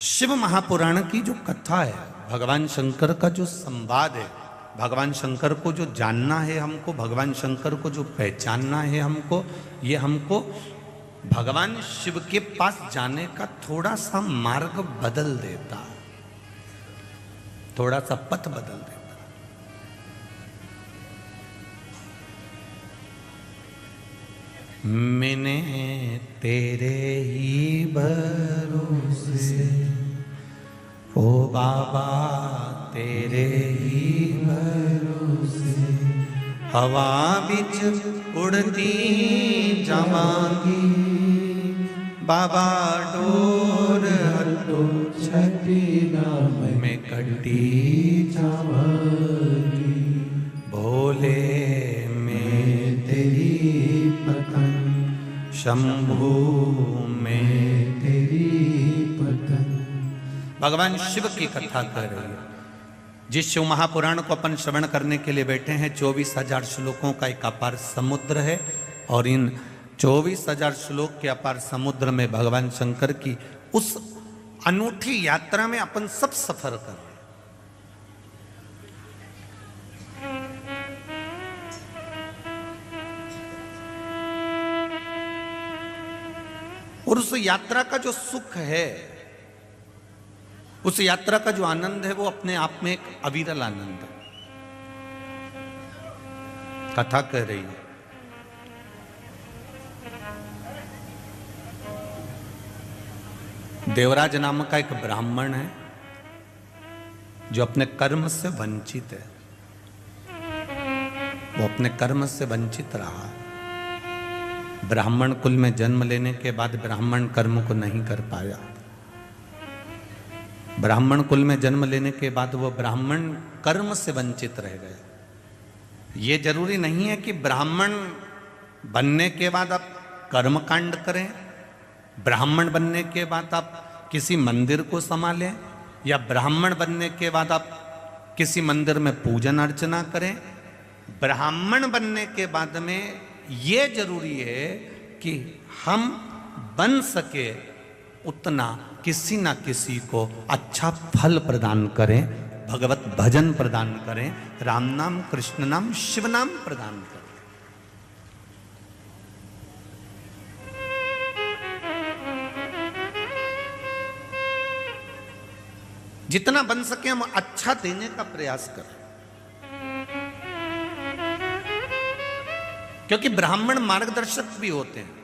शिव महापुराण की जो कथा है, भगवान शंकर का जो संवाद है, भगवान शंकर को जो जानना है हमको, भगवान शंकर को जो पहचानना है हमको, ये हमको भगवान शिव के पास जाने का थोड़ा सा मार्ग बदल देता थोड़ा सा पथ बदल देता मैंने तेरे ही भरोसे, ओ बाबा तेरे ही भरोसे, हवा बिच उड़ती जावांगी बाबा डोर हटो छठी नाम में कटी जावागी भोले शंभू में तेरी पतंग भगवान शिव की कथा कर जिस शिव महापुराण को अपन श्रवण करने के लिए बैठे हैं, चौबीस हज़ार श्लोकों का एक अपार समुद्र है और इन चौबीस हज़ार श्लोक के अपार समुद्र में भगवान शंकर की उस अनूठी यात्रा में अपन सब सफ़र कर। और उस यात्रा का जो सुख है, उस यात्रा का जो आनंद है, वो अपने आप में एक अविरल आनंद है। कथा कह रही है। देवराज नाम का एक ब्राह्मण है, जो अपने कर्म से वंचित है। वो अपने कर्म से वंचित रहा। ब्राह्मण कुल में जन्म लेने के बाद ब्राह्मण कर्म को नहीं कर पाया। ब्राह्मण कुल में जन्म लेने के बाद वह ब्राह्मण कर्म से वंचित रह गए। ये ज़रूरी नहीं है कि ब्राह्मण बनने के बाद आप कर्म कांड करें, ब्राह्मण बनने के बाद आप किसी मंदिर को संभालें, या ब्राह्मण बनने के बाद आप किसी मंदिर में पूजन अर्चना करें। ब्राह्मण बनने के बाद में ये ज़रूरी है कि हम बन सके उतना किसी ना किसी को अच्छा फल प्रदान करें, भगवत भजन प्रदान करें, राम नाम, कृष्ण नाम, शिव नाम प्रदान करें। जितना बन सके हम अच्छा देने का प्रयास करें। क्योंकि ब्राह्मण मार्गदर्शक भी होते हैं।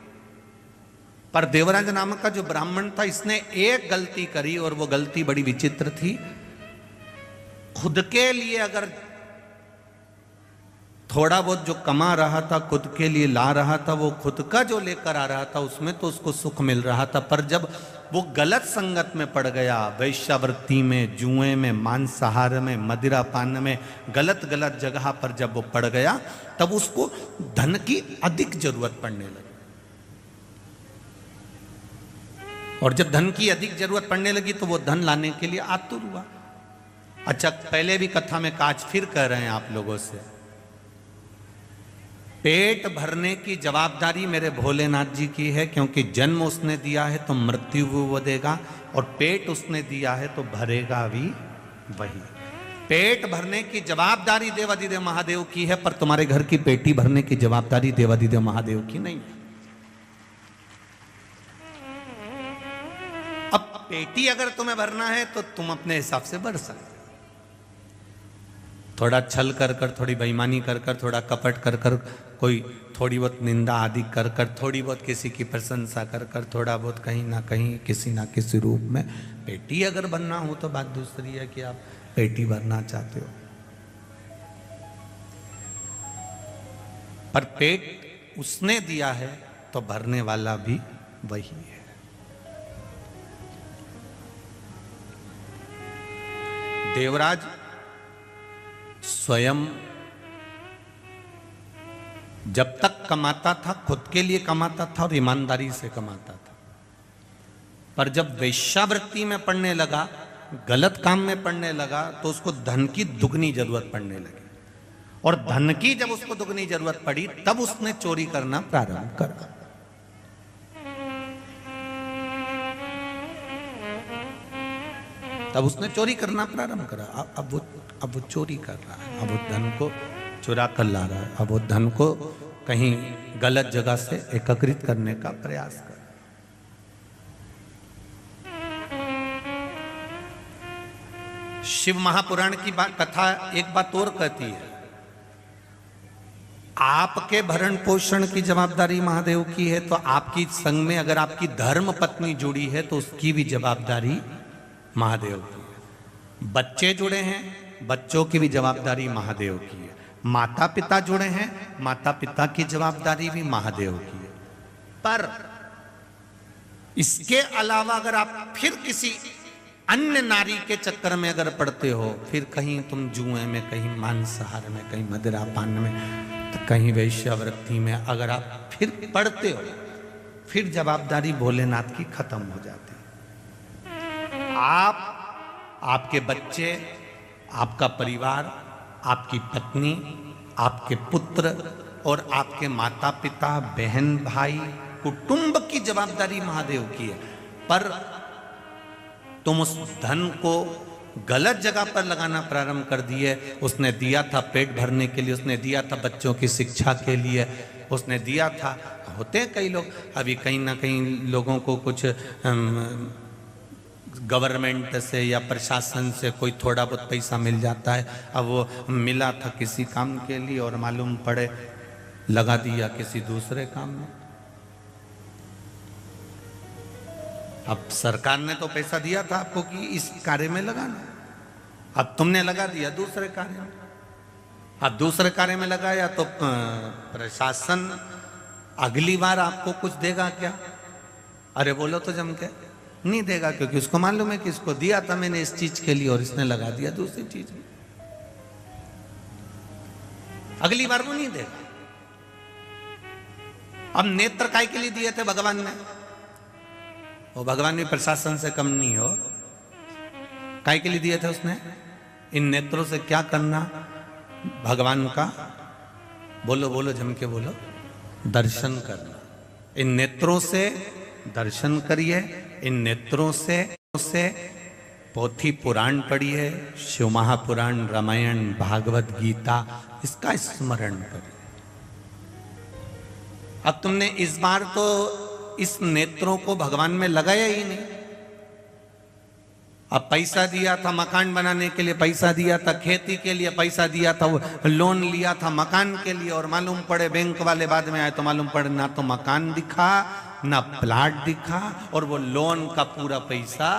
पर देवराज नामक का जो ब्राह्मण था, इसने एक गलती करी और वो गलती बड़ी विचित्र थी। खुद के लिए अगर थोड़ा बहुत जो कमा रहा था, खुद के लिए ला रहा था, वो खुद का जो लेकर आ रहा था, उसमें तो उसको सुख मिल रहा था। पर जब वो गलत संगत में पड़ गया, वैश्यावृत्ति में, जुए में, मांसाहार में मदिरा पान में गलत गलत जगह पर जब वो पड़ गया, तब उसको धन की अधिक ज़रूरत पड़ने लगी। और जब धन की अधिक ज़रूरत पड़ने लगी तो वो धन लाने के लिए आतुर हुआ। अच्छा पहले भी कथा में काज फिर कह रहे हैं आप लोगों से। पेट भरने की जवाबदारी मेरे भोलेनाथ जी की है, क्योंकि जन्म उसने दिया है तो मृत्यु भी वो देगा, और पेट उसने दिया है तो भरेगा भी वही। पेट भरने की जवाबदारी देवादिदेव महादेव की है, पर तुम्हारे घर की पेटी भरने की जवाबदारी देवादिदेव महादेव की नहीं है। अब पेटी अगर तुम्हें भरना है तो तुम अपने हिसाब से भर सकते थोड़ा छल कर कर, थोड़ी बेईमानी कर कर, थोड़ा कपट कर कर कोई थोड़ी बहुत निंदा आदि कर कर, थोड़ी बहुत किसी की प्रशंसा कर कर, थोड़ा बहुत कहीं ना कहीं, किसी ना किसी रूप में पेटी अगर बनना हो तो बात दूसरी है कि आप पेटी भरना चाहते हो। पर पेट उसने दिया है तो भरने वाला भी वही है। देवराज स्वयं जब तक कमाता था, खुद के लिए कमाता था और ईमानदारी से कमाता था। पर जब वेश्यावृत्ति में पढ़ने लगा, गलत काम में पढ़ने लगा तो उसको धन की दुगनी ज़रूरत पड़ने लगी। और धन की जब उसको दुगनी ज़रूरत पड़ी, तब उसने चोरी करना प्रारंभ करा तब उसने चोरी करना प्रारंभ करा। अब वो अब वो चोरी कर रहा है। अब वो धन को चुरा कर ला रहा है। अब वो धन को कहीं गलत जगह से एकत्रित करने का प्रयास कर शिव महापुराण की बात कथा एक बात और कहती है। आपके भरण पोषण की जवाबदारी महादेव की है तो आपकी संग में अगर आपकी धर्म पत्नी जुड़ी है तो उसकी भी जवाबदारी महादेव की बच्चे जुड़े हैं, बच्चों की भी जवाबदारी महादेव की माता पिता जुड़े हैं। माता पिता की जवाबदारी भी महादेव की है। पर इसके अलावा अगर आप फिर किसी अन्य नारी के चक्कर में अगर पड़ते हो, फिर कहीं तुम जुए में, कहीं मांसाहार में, कहीं मदिरा पान में तो कहीं वैश्यावृत्ति में अगर आप फिर पड़ते हो, फिर जवाबदारी भोलेनाथ की खत्म हो जाती है। आप, आपके बच्चे, आपका परिवार आपकी पत्नी, आपके पुत्र और आपके माता पिता बहन, भाई, कुटुंब की जवाबदारी महादेव की है। पर तुम उस धन को गलत जगह पर लगाना प्रारंभ कर दिए। उसने दिया था पेट भरने के लिए, उसने दिया था बच्चों की शिक्षा के लिए, उसने दिया था। होते हैं कई लोग, अभी कहीं ना कहीं लोगों को कुछ गवर्नमेंट से या प्रशासन से कोई थोड़ा बहुत पैसा मिल जाता है। अब वो मिला था किसी काम के लिए और मालूम पड़े, लगा दिया किसी दूसरे काम में। अब सरकार ने तो पैसा दिया था आपको कि इस कार्य में लगाना। अब तुमने लगा दिया दूसरे कार्य में। अब दूसरे कार्य में लगाया तो प्रशासन अगली बार आपको कुछ देगा क्या? अरे बोलो तो जम के। नहीं देगा, क्योंकि उसको मालूम है कि इसको दिया था मैंने इस चीज़ के लिए और इसने लगा दिया दूसरी चीज़ में। अगली बार वो नहीं देगा। अब नेत्र काय के लिए दिए थे भगवान ने? वो भगवान भी प्रशासन से कम नहीं हो। काय के लिए दिए थे उसने? इन नेत्रों से क्या करना? भगवान का बोलो बोलो जम के बोलो। दर्शन करना। इन नेत्रों से दर्शन करिए। इन नेत्रों से से पोथी पुराण पढ़िए शिव महापुराण, रामायण, भागवत, गीता, इसका स्मरण करिए अब तुमने इस बार तो इस नेत्रों को भगवान में लगाया ही नहीं। अब पैसा दिया था मकान बनाने के लिए, पैसा दिया था खेती के लिए, पैसा दिया था लोन लिया था मकान के लिए, और मालूम पड़े, बैंक वाले बाद में आए तो मालूम पड़े, ना तो मकान दिखा ना प्लाट दिखा और वो लोन का पूरा पैसा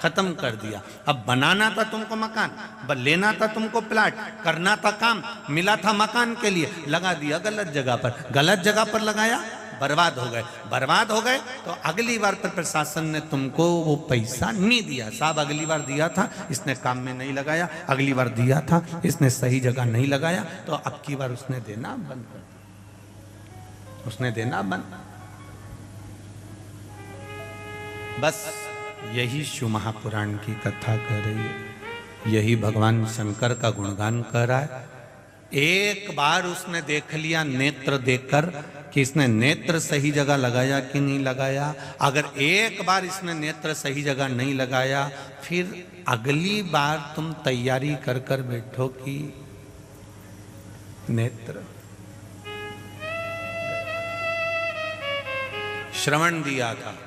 खत्म कर दिया। अब बनाना था तुमको मकान लेना था तुमको प्लाट, करना था काम, मिला था मकान के लिए, लगा दिया गलत जगह पर। गलत जगह पर लगाया, बर्बाद हो गए। बर्बाद हो गए तो अगली बार पर प्रशासन ने तुमको वो पैसा नहीं दिया। साहब, अगली बार दिया था, इसने काम में नहीं लगाया। अगली बार दिया था, इसने सही जगह नहीं लगाया। तो अब की बार उसने देना बंद कर दिया। उसने देना बंद बस यही शिव महापुराण की कथा कर रही है। यही भगवान शंकर का गुणगान कर रहा है। एक बार उसने देख लिया नेत्र देखकर कि इसने नेत्र सही जगह लगाया कि नहीं लगाया। अगर एक बार इसने नेत्र सही जगह नहीं लगाया, फिर अगली बार तुम तैयारी कर कर बैठो कि नेत्र। श्रवण दिया था।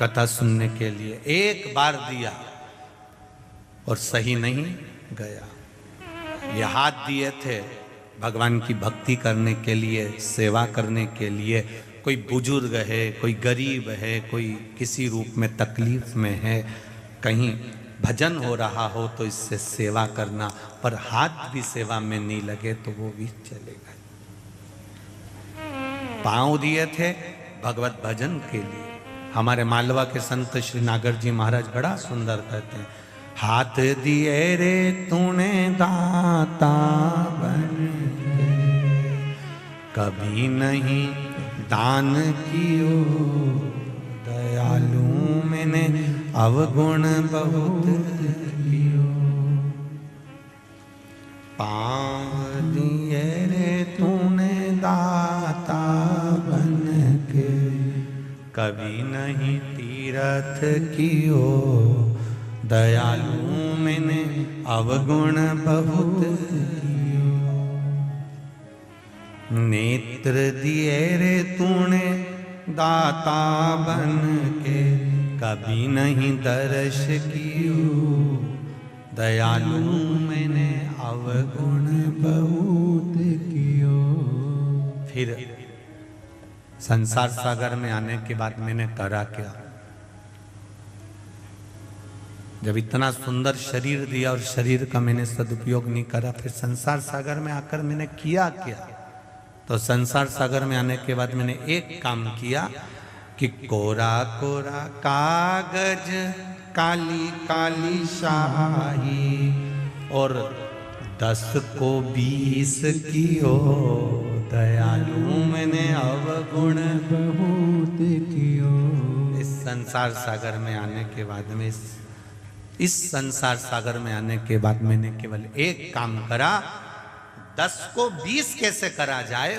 कथा सुनने के लिए एक बार दिया और सही नहीं गया। ये हाथ दिए थे भगवान की भक्ति करने के लिए, सेवा करने के लिए। कोई बुज़ुर्ग है, कोई गरीब है, कोई किसी रूप में तकलीफ़ में है, कहीं भजन हो रहा हो तो इससे सेवा करना, पर हाथ भी सेवा में नहीं लगे तो वो भी चले गए। पाँव दिए थे भगवत भजन के लिए। हमारे मालवा के संत श्री नागर जी महाराज बड़ा सुंदर कहते हैं। हाथ दिए रे तूने दाता बन कभी नहीं दान कियो, दयालु मैंने अवगुण बहुत कियो। कभी नहीं तीरथ कियो दयालु मैंने अवगुण बहुत नेत्र दिए रे तूने दाता बन के, कभी नहीं दर्श कियो। दयालु मैंने अवगुण बहुत कियो। फिर संसार सागर में आने के बाद मैंने करा क्या? जब इतना सुंदर शरीर दिया और शरीर का मैंने सदुपयोग नहीं करा, फिर संसार सागर में आकर मैंने किया क्या? तो संसार सागर में आने के बाद मैंने एक काम किया कि कोरा कोरा कागज़, काली काली शाही और दस को बीस कियो दयालु मैंने अवगुण बहुत कियो। इस संसार सागर में आने के बाद में, इस इस संसार सागर में आने के बाद मैंने केवल एक काम करा, दस को बीस कैसे करा जाए,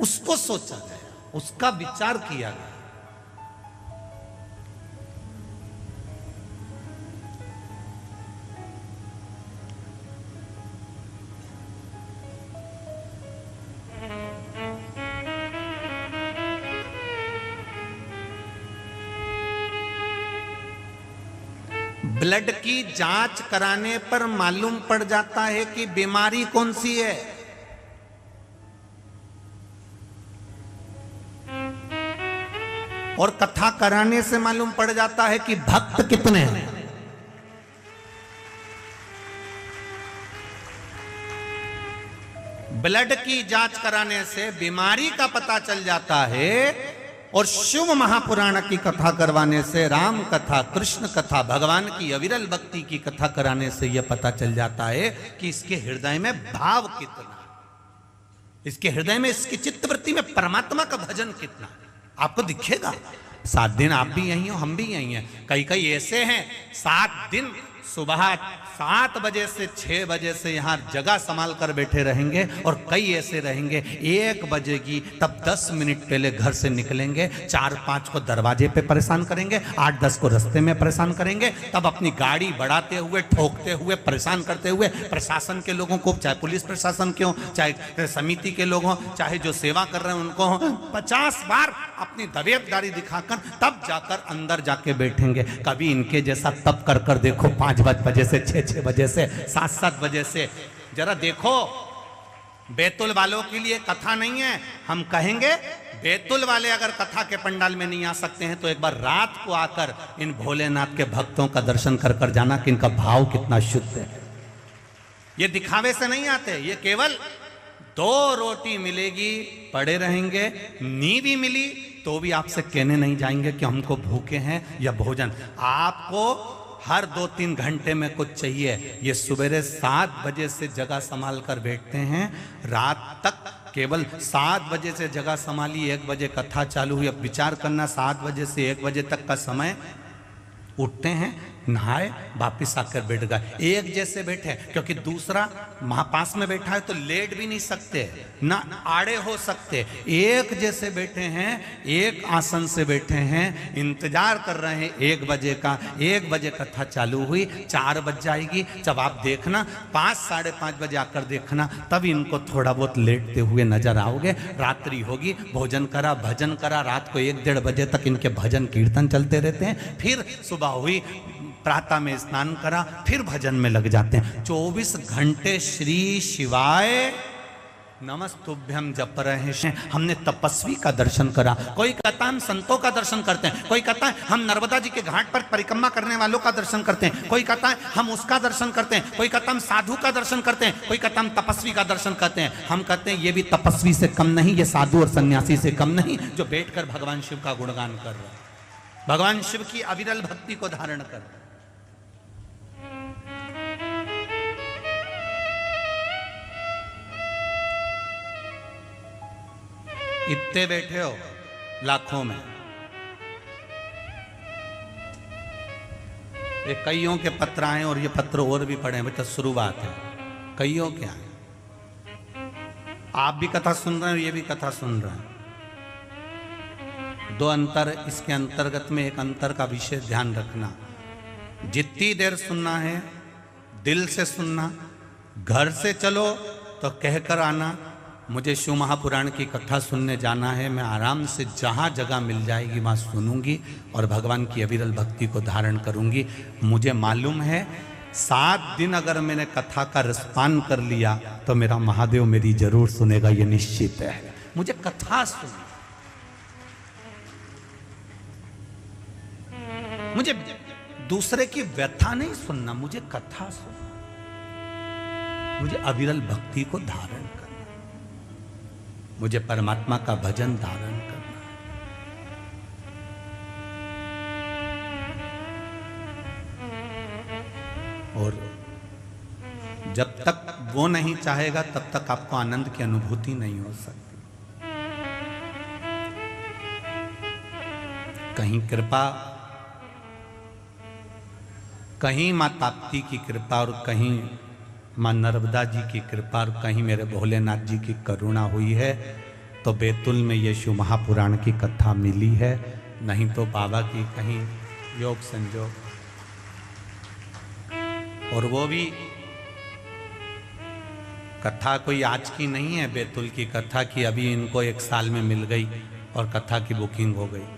उसको सोचा गया उसका विचार किया गया ब्लड की जाँच कराने पर मालूम पड़ जाता है कि बीमारी कौन सी है। और कथा कराने से मालूम पड़ जाता है कि भक्त कितने हैं। ब्लड की जाँच कराने से बीमारी का पता चल जाता है और शिव महापुराण की कथा करवाने से, राम कथा, कृष्ण कथा, भगवान की अविरल भक्ति की कथा कराने से यह पता चल जाता है कि इसके हृदय में भाव कितना इसके हृदय में, इसकी चित्तवृत्ति में परमात्मा का भजन कितना आपको दिखेगा। सात दिन आप भी यही हो, हम भी यही हैं। कई कई ऐसे हैं, सात दिन सुबह सात बजे से छह बजे से यहाँ जगह संभाल कर बैठे रहेंगे और कई ऐसे रहेंगे, एक बजेगी, तब दस मिनट पहले घर से निकलेंगे, चार पाँच को दरवाजे पे परेशान करेंगे, आठ दस को रास्ते में परेशान करेंगे, तब अपनी गाड़ी बढ़ाते हुए, ठोकते हुए, परेशान करते हुए, प्रशासन के लोगों को, चाहे पुलिस प्रशासन के हो चाहे समिति के लोग हों, चाहे जो सेवा कर रहे हैं उनको हो, पचास बार अपनी दबेबदारी दिखाकर तब जाकर अंदर जाके बैठेंगे। कभी इनके जैसा तब कर कर देखो, पाँच बजे से छह छह बजे से, सात सात बजे से। जरा देखो, बैतुल वालों के लिए कथा नहीं है। हम कहेंगे, बैतुल वाले अगर कथा के पंडाल में नहीं आ सकते हैं तो एक बार रात को आकर इन भोलेनाथ के भक्तों का दर्शन कर कर जाना कि इनका भाव कितना शुद्ध है। ये दिखावे से नहीं आते, ये केवल दो रोटी मिलेगी, पड़े रहेंगे नी भी मिली तो भी आपसे कहने नहीं जाएँगे कि हमको भूखे हैं या भोजन। आपको हर दो तीन घंटे में कुछ चाहिए। ये सवेरे सात बजे से जगह संभाल कर बैठते हैं। रात तक केवल सात बजे से जगह संभाली, एक बजे कथा चालू हुई। अब विचार करना, सात बजे से एक बजे तक का समय। उठते हैं नहाए, वापिस आकर बैठ गए। एक जैसे बैठे, क्योंकि दूसरा महापास में बैठा है तो लेट भी नहीं सकते, ना आड़े हो सकते। एक जैसे बैठे हैं, एक आसन से बैठे हैं, इंतज़ार कर रहे हैं, एक बजे का, एक बजे कथा चालू हुई, चार बज जाएगी, जब आप देखना, पाँच, साढ़े पाँच बजे आकर देखना, तब इनको थोड़ा बहुत लेटते हुए नज़र आओगे, रात्रि होगी, भोजन करा, भजन करा, रात को एक बजे तक इनके भजन, कीर्तन चलते रहते हैं, फिर सुबह हुई प्रातः में स्नान करा, फिर भजन में लग जाते हैं। चौबीस घंटे श्री शिवाय नमस्तुभ्यम जप रहे हैं। हमने तपस्वी का दर्शन करा, कोई कहता है हम संतों का दर्शन करते हैं, कोई कहता है हम नर्मदा जी के घाट पर परिक्रमा करने वालों का दर्शन करते हैं, कोई कहता है हम उसका दर्शन करते हैं, कोई कहता हम साधु का दर्शन करते हैं, कोई कहता हम तपस्वी का दर्शन करते हैं। हम कहते हैं ये भी तपस्वी से कम नहीं, ये साधु और सन्यासी से कम नहीं, जो बैठकर भगवान शिव का गुणगान कर रहा भगवान शिव की अविरल भक्ति को धारण कर रहा इतने बैठे हो, लाखों में। ये कईयों के पत्र आए और ये पत्र और भी पढ़े तो शुरुआत है। कईयों के आए। आप भी कथा सुन रहे हैं, ये भी कथा सुन रहे हैं। दो अंतर, इसके अंतर्गत में एक अंतर का विशेष ध्यान रखना। जितनी देर सुनना है, दिल से सुनना, घर से चलो तो कहकर आना मुझे शिव महापुराण की कथा सुनने जाना है। मैं आराम से जहाँ जगह मिल जाएगी, वहाँ सुनूँगी और भगवान की अविरल भक्ति को धारण करूँगी। मुझे मालूम है, सात दिन अगर मैंने कथा का रसपान कर लिया तो मेरा महादेव मेरी ज़रूर सुनेगा, ये निश्चित है। मुझे कथा सुननी मुझे दूसरे की व्यथा नहीं सुनना, मुझे कथा सुनना मुझे अविरल भक्ति को धारण मुझे परमात्मा का भजन धारण करना और जब तक वो नहीं चाहेगा, तब तक आपको आनंद की अनुभूति नहीं हो सकती। कहीं कृपा, कहीं माँ ताप्ती की कृपा और कहीं माँ नर्मदा जी की कृपा और कहीं मेरे भोलेनाथ जी की करुणा हुई है तो बैतुल में ये शिव महापुराण की कथा मिली है। नहीं तो बाबा की कहीं योग संजोग। और वो भी कथा कोई आज की नहीं है, बैतुल की कथा की अभी इनको एक साल में मिल गई और कथा की बुकिंग हो गई।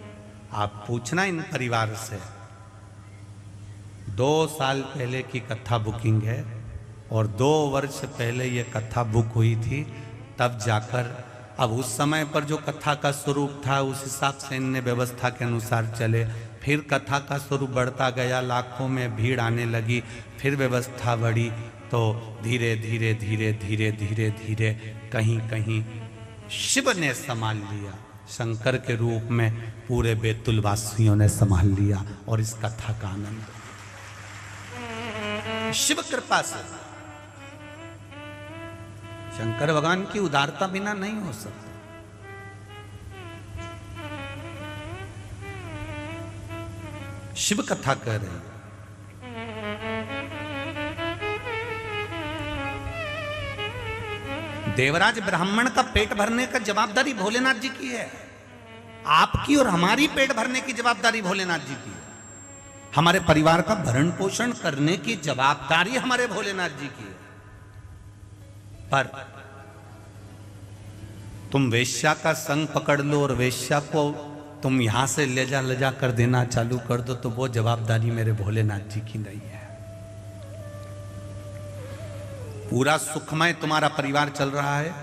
आप पूछना इन परिवार से, दो साल पहले की कथा बुकिंग है और दो वर्ष पहले ये कथा बुक हुई थी, तब जाकर, अब उस समय पर जो कथा का स्वरूप था, उस हिसाब से इनने व्यवस्था के अनुसार चले। फिर कथा का स्वरूप बढ़ता गया, लाखों में भीड़ आने लगी, फिर व्यवस्था बढ़ी तो धीरे धीरे धीरे धीरे धीरे धीरे कहीं कहीं शिव ने संभाल लिया। शंकर के रूप में पूरे बैतुल वासियों ने संभाल लिया और इस कथा का आनंद। शिव कृपा से शंकर भगवान की उदारता बिना नहीं हो सकता। शिव कथा कह रहे देवराज ब्राह्मण का पेट भरने का जवाबदारी भोलेनाथ जी की है। आपकी और हमारी पेट भरने की जवाबदारी भोलेनाथ जी की है। हमारे परिवार का भरण पोषण करने की जवाबदारी हमारे भोलेनाथ जी की है। पर। तुम वेश्या का संग पकड़ लो और वेश्या को तुम यहाँ से ले जा ले जा कर देना, चालू कर दो तो वो जवाबदारी मेरे भोलेनाथ जी की नहीं है। पूरा सुखमय तुम्हारा परिवार चल रहा है,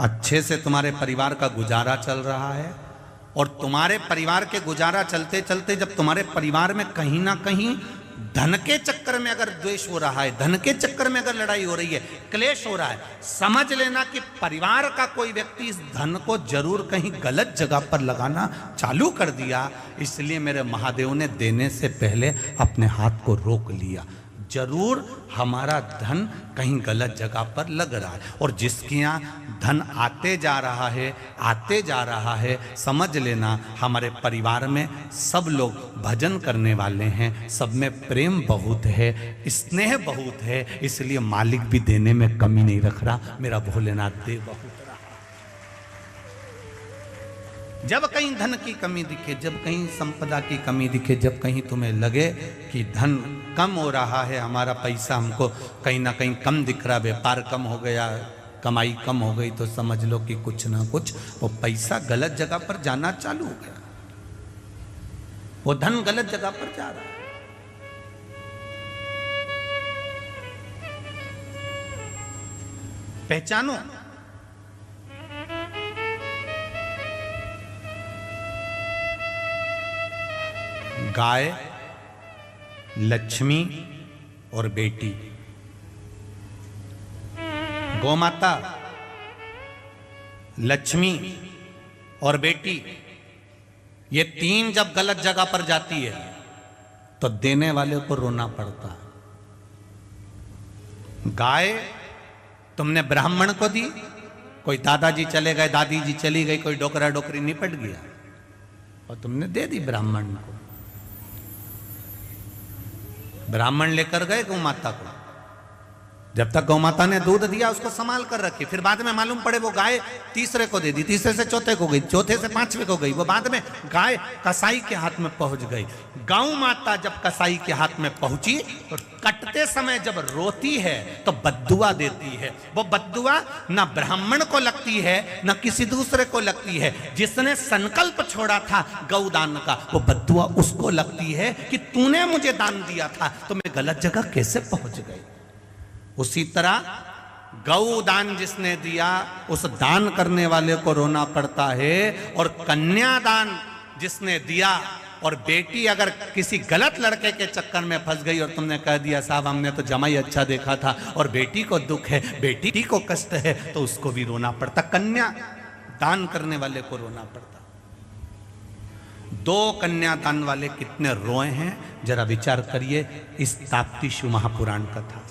अच्छे से तुम्हारे परिवार का गुजारा चल रहा है, और तुम्हारे परिवार के गुजारा चलते चलते जब तुम्हारे परिवार में कहीं ना कहीं धन के चक्कर में अगर द्वेष हो रहा है, धन के चक्कर में अगर लड़ाई हो रही है, क्लेश हो रहा है, समझ लेना कि परिवार का कोई व्यक्ति इस धन को ज़रूर कहीं गलत जगह पर लगाना चालू कर दिया, इसलिए मेरे महादेव ने देने से पहले अपने हाथ को रोक लिया। ज़रूर हमारा धन कहीं गलत जगह पर लग रहा है। और जिसके यहाँ धन आते जा रहा है, आते जा रहा है, समझ लेना, हमारे परिवार में सब लोग भजन करने वाले हैं, सब में प्रेम बहुत है, स्नेह बहुत है, इसलिए मालिक भी देने में कमी नहीं रख रहा। मेरा भोलेनाथ दे बहुत जब कहीं धन की कमी दिखे, जब कहीं संपदा की कमी दिखे, जब कहीं तुम्हें लगे कि धन कम हो रहा है, हमारा पैसा हमको कहीं ना कहीं कम दिख रहा, व्यापार कम हो गया, कमाई कम हो गई तो समझ लो कि कुछ ना कुछ वो पैसा गलत जगह पर जाना चालू हो गया। वो धन गलत जगह पर जा रहा। है पहचानो गाय, लक्ष्मी और बेटी। गौमाता, लक्ष्मी और बेटी, ये तीन जब गलत जगह पर जाती है तो देने वाले को रोना पड़ता गाय तुमने ब्राह्मण को दी, कोई दादाजी चले गए दादी जी चली गई, कोई डोकरा डोकरी निपट गया, और तुमने दे दी ब्राह्मण को। ब्राह्मण लेकर गए गौ माता को? जब तक गौ माता ने दूध दिया, उसको संभाल कर रखी। फिर बाद में मालूम पड़े, वो गाय तीसरे को दे दी। तीसरे से चौथे को गई, चौथे से पांचवे को गई। वो बाद में गाय कसाई के हाथ में पहुँच गई। गौ माता जब कसाई के हाथ में पहुँची तो कटते समय जब रोती है तो बद्दुआ देती है। वो बद्दुआ न ब्राह्मण को लगती है, न किसी दूसरे को लगती है। जिसने संकल्प छोड़ा था गौदान का, वो बद्दुआ उसको लगती है कि तूने मुझे दान दिया था तो मैं गलत जगह कैसे पहुँच गई? उसी तरह गौ दान जिसने दिया, उस दान करने वाले को रोना पड़ता है और कन्या दान जिसने दिया और बेटी अगर किसी गलत लड़के के चक्कर में फंस गई और तुमने कह दिया, साहब, हमने तो जमाई अच्छा देखा था और बेटी को दुख है, बेटी को कष्ट है तो उसको भी रोना पड़ता, कन्या दान करने वाले को रोना पड़ता। दो कन्या दान वाले कितने रोए हैं, जरा विचार करिए, इस ताप्ती शिव महापुराण कथा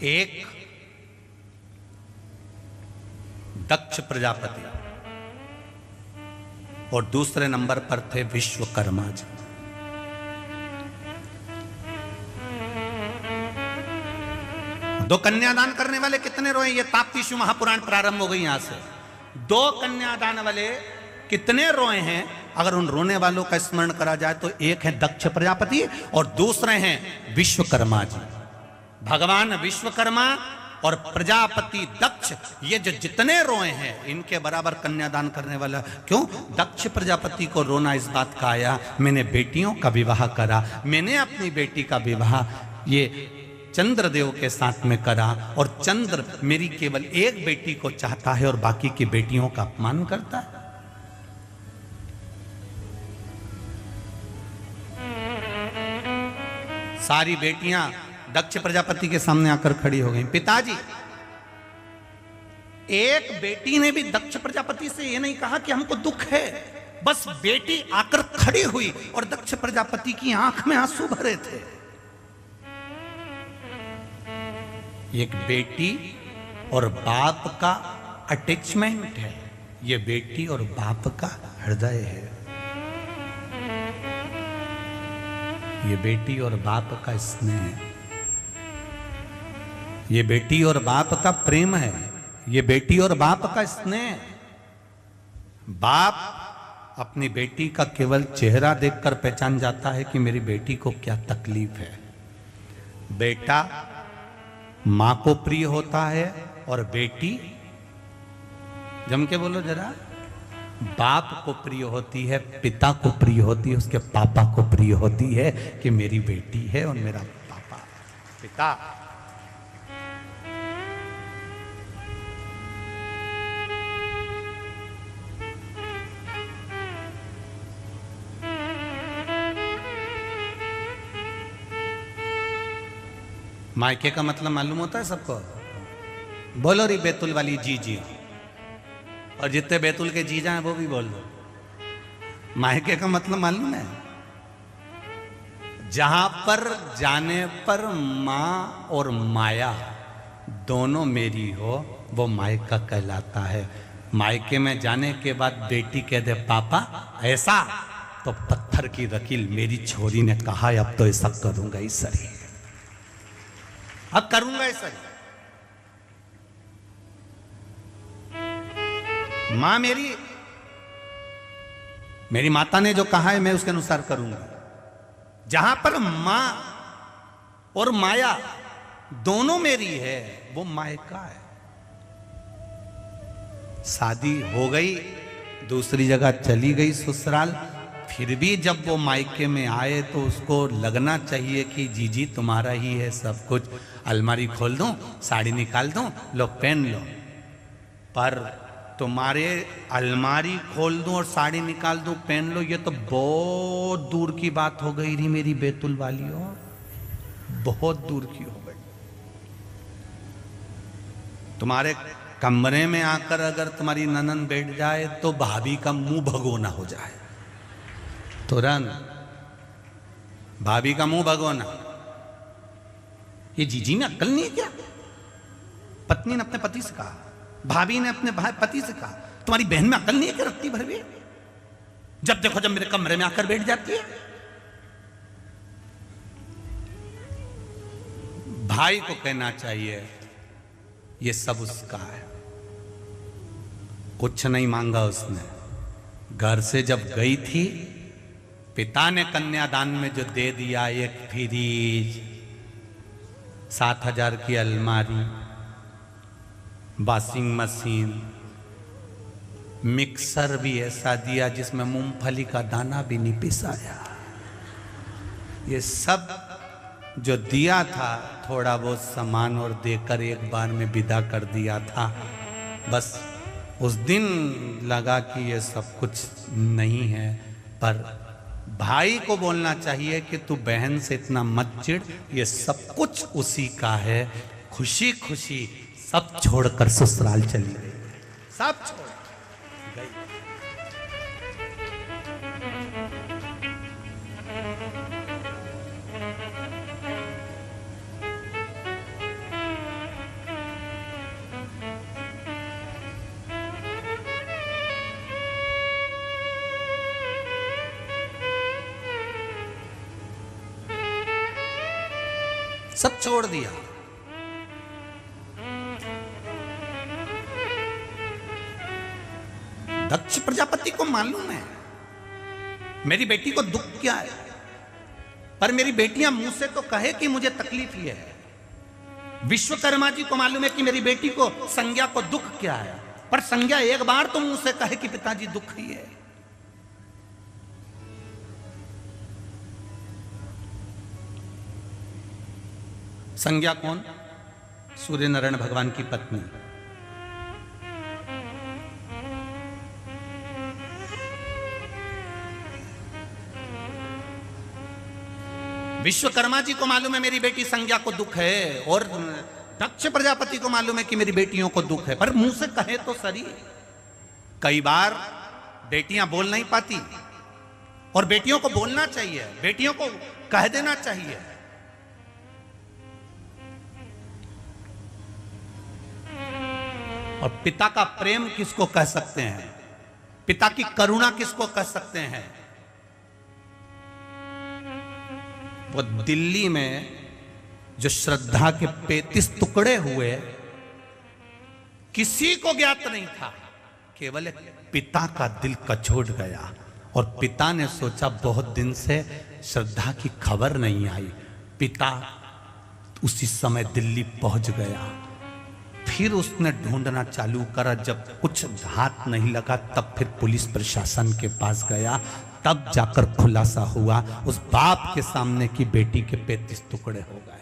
एक दक्ष प्रजापति और दूसरे नंबर पर थे विश्वकर्मा जी। दो कन्यादान करने वाले कितने रोए? ये ताप्ती शिव महापुराण प्रारंभ हो गई यहाँ से। दो कन्यादान वाले कितने रोए हैं? अगर उन रोने वालों का स्मरण करा जाए तो एक है दक्ष प्रजापति और दूसरे हैं विश्वकर्मा जी। भगवान विश्वकर्मा और प्रजापति दक्ष, ये जो जितने रोए हैं, इनके बराबर कन्यादान करने वाला। क्यों? दक्ष प्रजापति को रोना इस बात का आया, मैंने बेटियों का विवाह करा, मैंने अपनी बेटी का विवाह, ये चंद्रदेव के साथ में करा, और चंद्र मेरी केवल एक बेटी को चाहता है और बाकी की बेटियों का अपमान करता है। सारी बेटियाँ दक्ष प्रजापति के सामने आकर खड़ी हो गई। पिताजी, एक बेटी ने भी दक्ष प्रजापति से यह नहीं कहा कि हमको दुख है। बस बेटी आकर खड़ी हुई और दक्ष प्रजापति की आँख में आँसू भरे थे। एक बेटी और बाप का अटैचमेंट है। ये बेटी और बाप का हृदय है। ये बेटी और बाप का स्नेह है। ये बेटी और बाप का प्रेम है, ये बेटी और बाप का स्नेह। बाप अपनी बेटी का केवल चेहरा देखकर पहचान जाता है कि मेरी बेटी को क्या तकलीफ़ है। बेटा माँ को प्रिय होता है और बेटी, जम के बोलो जरा, बाप को प्रिय होती है, पिता को प्रिय होती है, उसके पापा को प्रिय होती है कि मेरी बेटी है और मेरा पापा। पिता मायके का मतलब मालूम होता है सबको? बोलो री बैतुल वाली जी जी और जितने बैतुल के जीजा हैं, वो भी बोल दो। मायके का मतलब मालूम है? जहाँ पर जाने पर माँ और माया दोनों मेरी हो, वो मायका कहलाता है। मायके में जाने के बाद बेटी कह दे, पापा, ऐसा? तो पत्थर की रकील मेरी छोरी ने कहा, अब तो ऐसा करूँगा ही सही अब करूँगा ऐसा ही। माँ मेरी मेरी माता ने जो कहा है, मैं उसके अनुसार करूँगा। जहाँ पर माँ और माया दोनों मेरी है, वो मायका है। शादी हो गई, दूसरी जगह चली गई ससुराल, फिर भी जब वो मायके में आए तो उसको लगना चाहिए कि जीजी तुम्हारा ही है सब कुछ। अलमारी खोल दूँ, साड़ी निकाल दूँ लो पहन लो। पर तुम्हारे अलमारी खोल दूँ और साड़ी निकाल दूँ, पहन लो, ये तो बहुत दूर की बात हो गई रही मेरी बेतुल वाली वालियों बहुत दूर की हो गई। तुम्हारे कमरे में आकर अगर तुम्हारी ननन बैठ जाए तो भाभी का मुँह भगोना हो जाए। तुरंत। भाभी का मुँह भगोना। ये जीजी में अक्ल नहीं है क्या? पत्नी ने अपने पति से कहा, भाभी ने अपने पति से कहा, तुम्हारी बहन में अकल नहीं है क्या रखती भर भी जब देखो जब मेरे कमरे में आकर बैठ जाती है। भाई को कहना चाहिए, ये सब उसका है। कुछ नहीं मांगा उसने। घर से जब गई थी, पिता ने कन्यादान में जो दे दिया, एक फ्रीज सात हज़ार की अलमारी, वॉशिंग मशीन, मिक्सर भी ऐसा दिया जिसमें मूंगफली का दाना भी नहीं पिसाया। ये सब जो दिया था, थोड़ा बहुत सामान और देकर एक बार में विदा कर दिया था। बस उस दिन लगा कि ये सब कुछ नहीं है, पर भाई को बोलना चाहिए कि तू बहन से इतना मत चिड़ ये सब कुछ उसी का है। खुशी खुशी सब छोड़कर ससुराल चली गई। सब छोड़। सब छोड़ दिया। दक्ष प्रजापति को मालूम है मेरी बेटी को दुख क्या है? पर मेरी बेटियाँ मुँह से तो कहे कि मुझे तकलीफ़ ही है। विश्वकर्मा जी को मालूम है कि मेरी बेटी को संज्ञा को दुख क्या है? पर संज्ञा एक बार तो मुँह से कहे कि पिताजी दुख ही है। संज्ञा कौन? सूर्य नारायण भगवान की पत्नी। विश्वकर्मा जी को मालूम है मेरी बेटी संज्ञा को दुख है, और दक्ष प्रजापति को मालूम है कि मेरी बेटियों को दुख है, पर मुँह से कहे तो सरी। कई बार बेटियाँ बोल नहीं पाती, और बेटियों को बोलना चाहिए, बेटियों को कह देना चाहिए। और पिता का प्रेम किसको कह सकते हैं? पिता की करुणा किसको कह सकते हैं? वो दिल्ली में जो श्रद्धा के पैतीस टुकड़े हुए, किसी को ज्ञात नहीं था। केवल एक पिता का दिल कचोट गया और पिता ने सोचा बहुत दिन से श्रद्धा की खबर नहीं आई। पिता उसी समय दिल्ली पहुँच गया। फिर उसने ढूंढना चालू करा। जब कुछ हाथ नहीं लगा, तब फिर पुलिस प्रशासन के पास गया। तब जाकर खुलासा हुआ, उस बाप के सामने की बेटी के पैंतीस टुकड़े हो गए।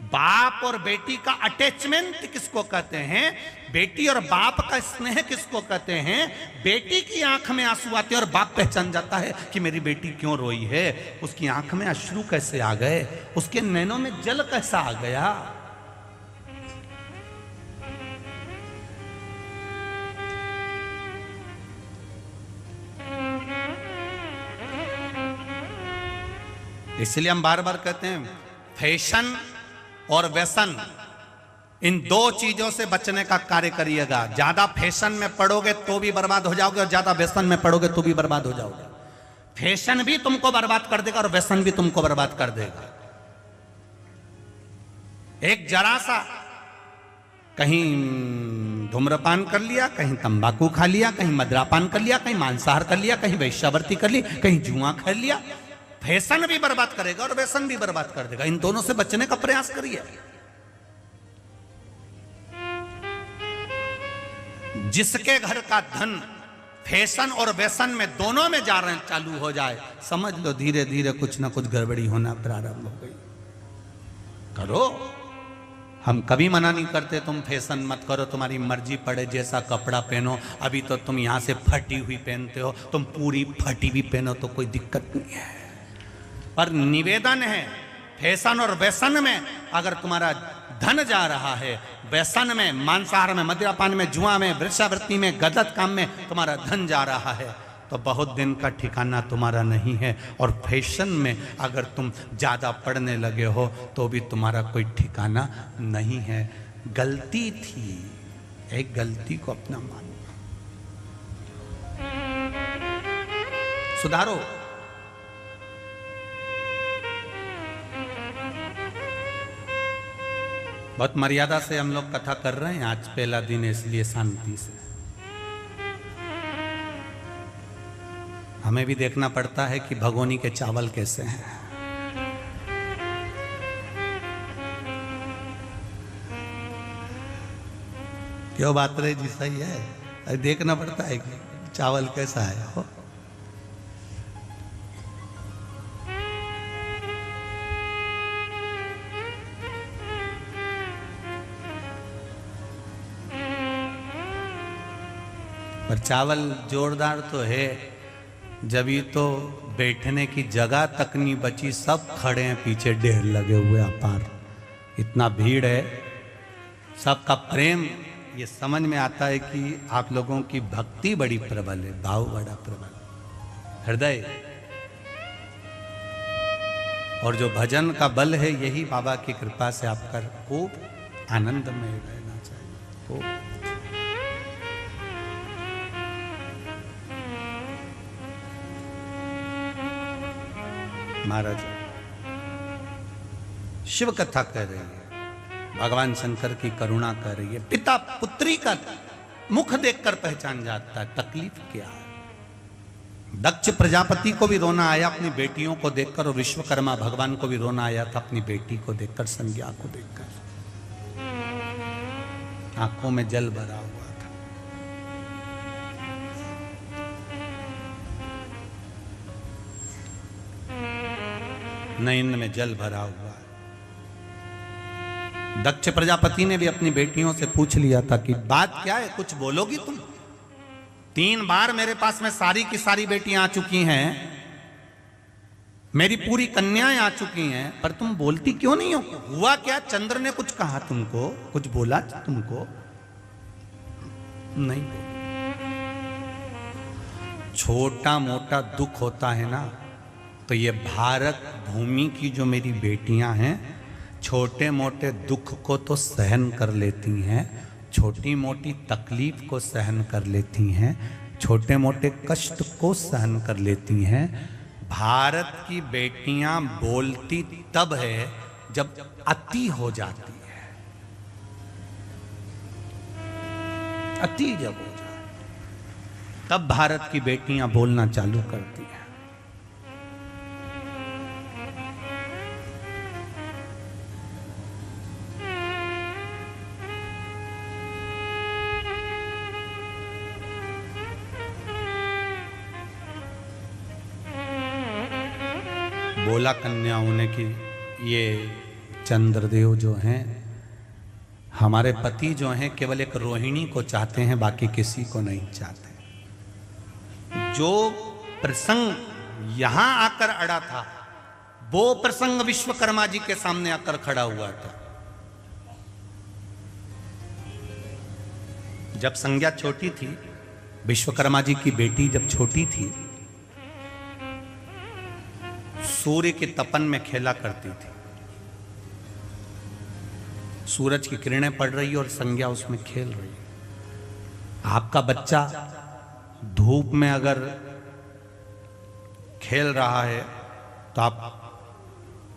बाप और बेटी का अटैचमेंट किसको कहते हैं? बेटी और बाप का स्नेह किसको कहते हैं? बेटी की आँख में आँसू आते हैं और बाप पहचान जाता है कि मेरी बेटी क्यों रोई है? उसकी आँख में अश्रु कैसे आ गए? उसके नैनों में जल कैसा आ गया? इसलिए हम बार बार कहते हैं, फ़ैशन और व्यसन, इन दो चीज़ों से बचने का कार्य करिएगा। ज़्यादा फ़ैशन में पड़ोगे तो भी बर्बाद हो जाओगे और ज़्यादा व्यसन में पड़ोगे तो भी बर्बाद हो जाओगे। फ़ैशन भी तुमको बर्बाद कर देगा और व्यसन भी तुमको बर्बाद कर देगा। एक जरा सा कहीं धूम्रपान कर लिया, कहीं तंबाकू खा लिया, कहीं मदरापान कर लिया, कहीं मांसाहार कर लिया, कहीं वैश्यावर्ती कर ली, कहीं जुआ खेल लिया फ़ैशन भी बर्बाद करेगा और व्यसन भी बर्बाद कर देगा। इन दोनों से बचने का प्रयास करिए। जिसके घर का धन, फ़ैशन और व्यसन में दोनों में जा रहे चालू हो जाए, समझ लो धीरे धीरे कुछ ना कुछ गड़बड़ी होना प्रारंभ हो गई। करो। हम कभी मना नहीं करते, तुम फ़ैशन मत करो, तुम्हारी मर्ज़ी पड़े, जैसा कपड़ा पहनो, अभी तो तुम यहाँ से फटी हुई पहनते हो, तुम पूरी फटी हुई पहनो तो कोई दिक्कत नहीं है। पर निवेदन है, फ़ैशन और व्यसन में अगर तुम्हारा धन जा रहा है व्यसन में, मांसाहार में मदिरापान में, जुआ में, वृक्षावृत्ति में गलत काम में तुम्हारा धन जा रहा है तो बहुत दिन का ठिकाना तुम्हारा नहीं है। और फ़ैशन में अगर तुम ज़्यादा पढ़ने लगे हो तो भी तुम्हारा कोई ठिकाना नहीं है। गलती थी, एक गलती को अपना मानो। सुधारो। बहुत मर्यादा से हम लोग कथा कर रहे हैं। आज पहला दिन है, इसलिए शांति से। हमें भी देखना पड़ता है कि भगोनी के चावल कैसे हैं। क्यों बात रहे जी, सही है? अरे देखना पड़ता है कि चावल कैसा है, हो। पर चावल जोरदार तो है, जब ये तो बैठने की जगह तक नहीं बची, सब खड़े हैं, पीछे ढेर लगे हुए अपार। इतना भीड़ है, सबका प्रेम, ये समझ में आता है कि आप लोगों की भक्ति बड़ी प्रबल है, भाव बड़ा प्रबल। हृदय। और जो भजन का बल है, यही बाबा की कृपा से आपका खूब आनंद में रहना चाहिए। खूब। महाराज। शिव कथा कह रही है। भगवान शंकर की करुणा कर रही है। पिता पुत्री का मुख देखकर पहचान जाता है, तकलीफ़ क्या है? दक्ष प्रजापति को भी रोना आया, अपनी बेटियों को देखकर, और विश्वकर्मा भगवान को भी रोना आया था, अपनी बेटी को देखकर, संज्ञा को देखकर। आँखों में जल भरा। नयन में जल भरा हुआ है। दक्ष प्रजापति ने भी अपनी बेटियों से पूछ लिया था कि बात क्या है, कुछ बोलोगी तुम? तीन बार मेरे पास में सारी की सारी बेटियाँ आ चुकी हैं, मेरी पूरी कन्याएँ आ चुकी हैं, पर तुम बोलती क्यों नहीं हो? हुआ क्या? चंद्र ने कुछ कहा तुमको? कुछ बोला तुमको? नहीं छोटा मोटा दुख होता है ना तो ये भारत भूमि की जो मेरी बेटियाँ हैं छोटे मोटे दुख को तो सहन कर लेती हैं छोटी मोटी तकलीफ़ को सहन कर लेती हैं छोटे मोटे कष्ट को सहन कर लेती हैं। भारत की बेटियाँ बोलती तब है जब अति हो जाती है। अति जब हो जाए तब भारत की बेटियाँ बोलना चालू करती हैं बोला कन्याओं ने कि ये चंद्रदेव जो हैं, हमारे पति जो हैं केवल एक रोहिणी को चाहते हैं, बाकी किसी को नहीं चाहते। जो प्रसंग यहाँ आकर अड़ा था, वो प्रसंग विश्वकर्मा जी के सामने आकर खड़ा हुआ था। जब संज्ञा छोटी थी, विश्वकर्मा जी की बेटी जब छोटी थी सूर्य के तपन में खेला करती थी। सूरज की किरणें पड़ रही और संज्ञा उसमें खेल रही। आपका बच्चा धूप में अगर खेल रहा है तो आप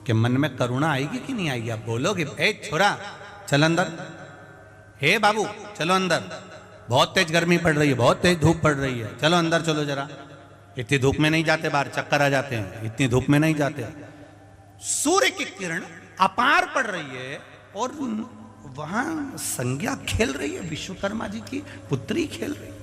के मन में करुणा आएगी कि नहीं आएगी? आप बोलोगे, ए, छोरा, चल अंदर। हे, बाबू, चलो अंदर। बहुत तेज गर्मी पड़ रही है, बहुत तेज धूप पड़ रही है। चलो अंदर, चलो जरा। इतनी धूप में नहीं जाते, बाहर चक्कर आ जाते हैं। इतनी धूप में नहीं जाते। सूर्य की किरण अपार पड़ रही है और वहाँ संज्ञा खेल रही है। विश्वकर्मा जी की पुत्री खेल रही है।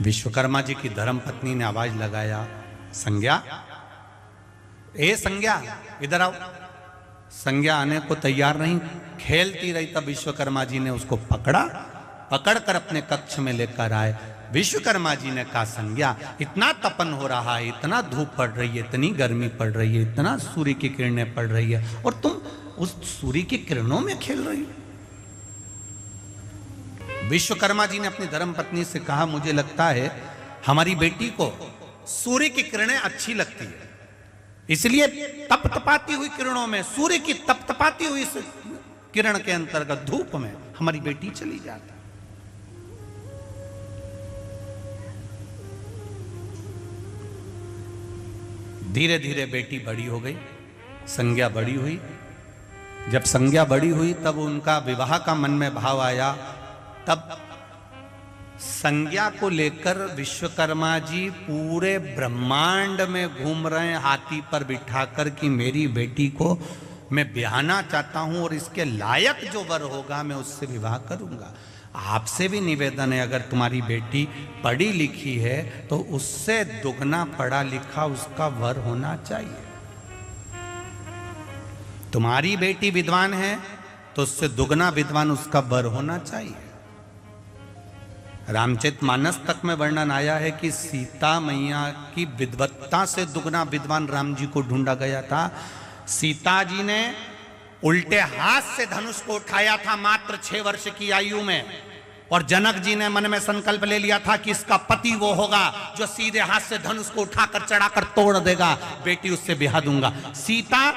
विश्वकर्मा जी की धर्म पत्नी ने आवाज़ लगाया, संज्ञा? ए संज्ञा, इधर आओ। संज्ञा आने को तैयार नहीं, खेलती रही तब विश्वकर्मा जी ने उसको पकड़ा, पकड़कर अपने कक्ष में लेकर आए। विश्वकर्मा जी ने कहा, संज्ञा, इतना तपन हो रहा है, इतना धूप पड़ रही है, इतनी गर्मी पड़ रही है, इतना सूर्य की किरणें पड़ रही है, और तुम उस सूर्य की किरणों में खेल रही हो। विश्वकर्मा जी ने अपनी धर्म पत्नी से कहा, मुझे लगता है, हमारी बेटी को सूर्य की किरणें अच्छी लगती है। इसलिए तपतपाती हुई किरणों में, सूर्य की तपतपाती हुई किरण के अंतर्गत धूप में हमारी बेटी चली जाती धीरे धीरे बेटी बड़ी हो गई, संज्ञा बड़ी हुई। जब संज्ञा बड़ी हुई, तब उनका विवाह का मन में भाव आया। तब संज्ञा को लेकर विश्वकर्मा जी पूरे ब्रह्मांड में घूम रहे हैं, हाथी पर बिठाकर कि मेरी बेटी को मैं ब्याहना चाहता हूँ और इसके लायक जो वर होगा मैं उससे विवाह करूँगा। आपसे भी निवेदन है, अगर तुम्हारी बेटी पढ़ी लिखी है तो उससे दुगना पढ़ा लिखा उसका वर होना चाहिए। तुम्हारी बेटी विद्वान है तो उससे दुगना विद्वान उसका वर होना चाहिए। रामचरित मानस तक में वर्णन आया है कि सीता मैया की विद्वत्ता से दुगना विद्वान राम जी को ढूंढा गया था। सीता जी ने उल्टे हाथ से धनुष को उठाया था मात्र छह वर्ष की आयु में। और जनक जी ने मन में संकल्प ले लिया था कि इसका पति वो होगा जो सीधे हाथ से धनुष को उठाकर, चढ़ाकर तोड़ देगा। बेटी, उससे ब्याह दूँगा। सीता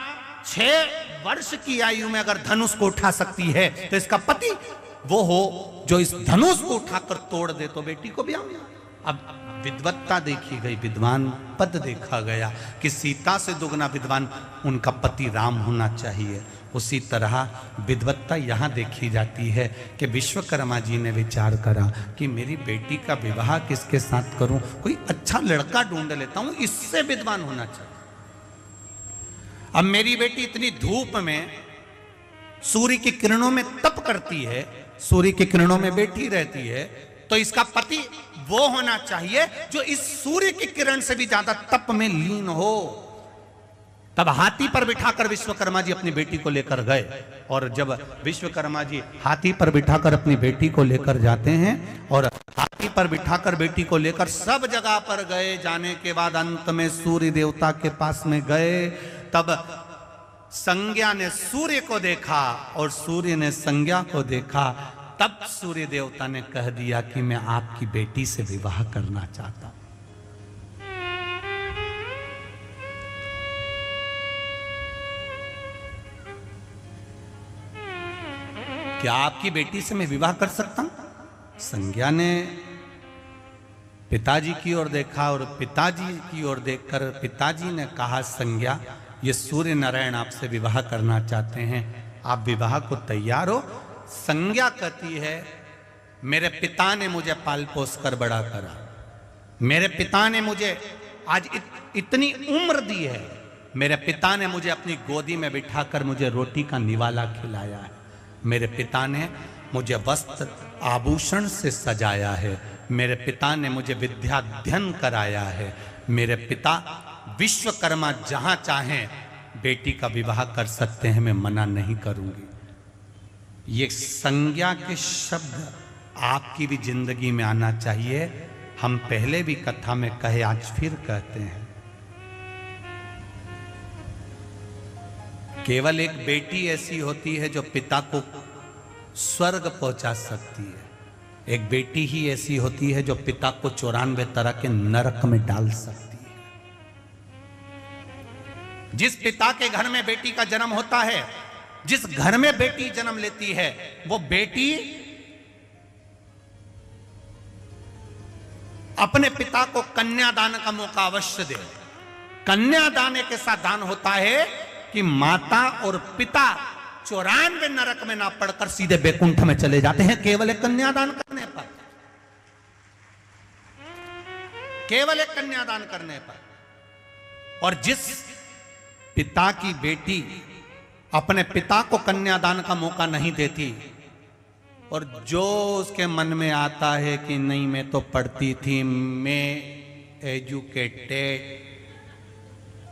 छह वर्ष की आयु में अगर धनुष को उठा सकती है तो इसका पति वो हो जो इस धनुष को उठाकर तोड़ दे तो बेटी को ब्याह अब विद्वत्ता देखी गई, विद्वान पद देखा गया कि सीता से दुगना विद्वान, उनका पति राम होना चाहिए। उसी तरह विद्वत्ता यहाँ देखी जाती है कि विश्वकर्मा जी ने विचार करा कि मेरी बेटी का विवाह किसके साथ करूँ? कोई अच्छा लड़का ढूंढ लेता हूँ, इससे विद्वान होना चाहिए। अब मेरी बेटी इतनी धूप में, सूर्य की किरणों में तप करती है सूर्य की किरणों में बैठी रहती है तो इसका पति वो होना चाहिए जो इस सूर्य की किरण से भी ज़्यादा तप में लीन हो। तब हाथी पर बिठाकर विश्वकर्मा जी अपनी बेटी को लेकर गए, और जब विश्वकर्मा जी हाथी पर बिठाकर अपनी बेटी को लेकर जाते हैं, और हाथी पर बिठाकर बेटी को लेकर सब जगह पर गए, जाने के बाद अंत में सूर्य देवता के पास में गए, तब संज्ञा ने सूर्य को देखा और सूर्य ने संज्ञा को देखा, तब सूर्य देवता ने कह दिया कि मैं आपकी बेटी से विवाह करना चाहता हूँ। क्या आपकी बेटी से मैं विवाह कर सकता हूँ? संज्ञा ने पिताजी की ओर देखा और पिताजी की ओर देखकर पिताजी ने कहा, संज्ञा ये सूर्य नारायण आपसे विवाह करना चाहते हैं। आप विवाह को तैयार हो। संज्ञा कहती है मेरे पिता ने मुझे पाल पोस कर बड़ा करा। मेरे पिता ने मुझे आज इत, इतनी उम्र दी है। मेरे पिता ने मुझे अपनी गोदी में बिठाकर मुझे रोटी का निवाला खिलाया है। मेरे पिता ने मुझे वस्त्र आभूषण से सजाया है। मेरे पिता ने मुझे विद्याध्ययन कराया है। मेरे पिता विश्वकर्मा जहाँ चाहें बेटी का विवाह कर सकते हैं, मैं मना नहीं करूँगी। ये संज्ञा के शब्द आपकी भी ज़िंदगी में आना चाहिए। हम पहले भी कथा में कहे, आज फिर कहते हैं। केवल एक बेटी ऐसी होती है जो पिता को स्वर्ग पहुँचा सकती है। एक बेटी ही ऐसी होती है जो पिता को चौरानवे तरह के नरक में डाल सकती है। जिस पिता के घर में बेटी का जन्म होता है, जिस घर में बेटी जन्म लेती है, वो बेटी अपने पिता को कन्यादान का मौका अवश्य दे। कन्यादान एक ऐसा दान होता है कि माता और पिता चौरानवे नरक में ना पड़कर सीधे बैकुंठ में चले जाते हैं, केवल एक कन्यादान करने पर। केवल एक कन्यादान करने पर। और जिस पिता की बेटी अपने पिता को कन्यादान का मौका नहीं देती। और जो उसके मन में आता है कि नहीं, मैं तो पढ़ती थी, मैं एजुकेटेड।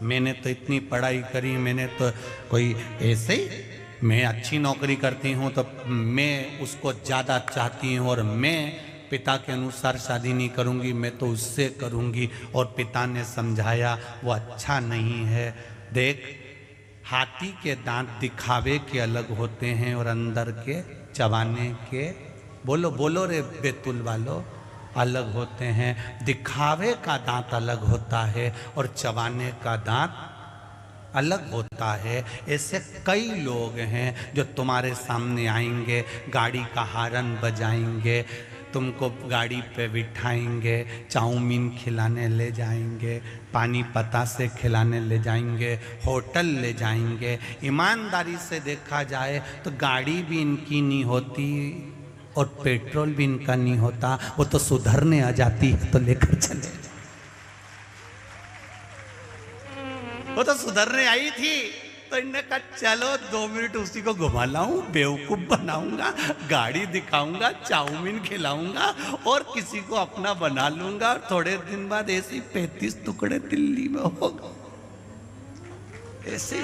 मैंने तो इतनी पढ़ाई करी, मैंने तो कोई ऐसे ही, मैं अच्छी नौकरी करती हूँ तो मैं उसको ज़्यादा चाहती हूँ और मैं पिता के अनुसार शादी नहीं करूँगी, मैं तो उससे करूँगी। और पिता ने समझाया, वो अच्छा नहीं है। देख, हाथी के दांत दिखावे के अलग होते हैं और अंदर के चबाने के, बोलो बोलो रे बेतुल वालो, अलग होते हैं। दिखावे का दांत अलग होता है और चबाने का दांत अलग होता है। ऐसे कई लोग हैं जो तुम्हारे सामने आएँगे, गाड़ी का हारन बजाएँगे तुमको गाड़ी पे बिठाएँगे, चाउमीन खिलाने ले जाएँगे, पानी पता से खिलाने ले जाएँगे, होटल ले जाएँगे। ईमानदारी से देखा जाए तो गाड़ी भी इनकी नहीं होती और पेट्रोल भी इनका नहीं होता। वो तो सुधरने आ जाती है तो लेकर चले। वो तो सुधरने आई थी। तो इनने कहा, चलो, दो मिनट उसी को घुमा लाऊं, बेवकूफ़ बनाऊँगा, गाड़ी दिखाऊँगा, चाउमीन खिलाऊँगा और किसी को अपना बना लूँगा और थोड़े दिन बाद ऐसे पैंतीस टुकड़े दिल्ली में होगा ऐसे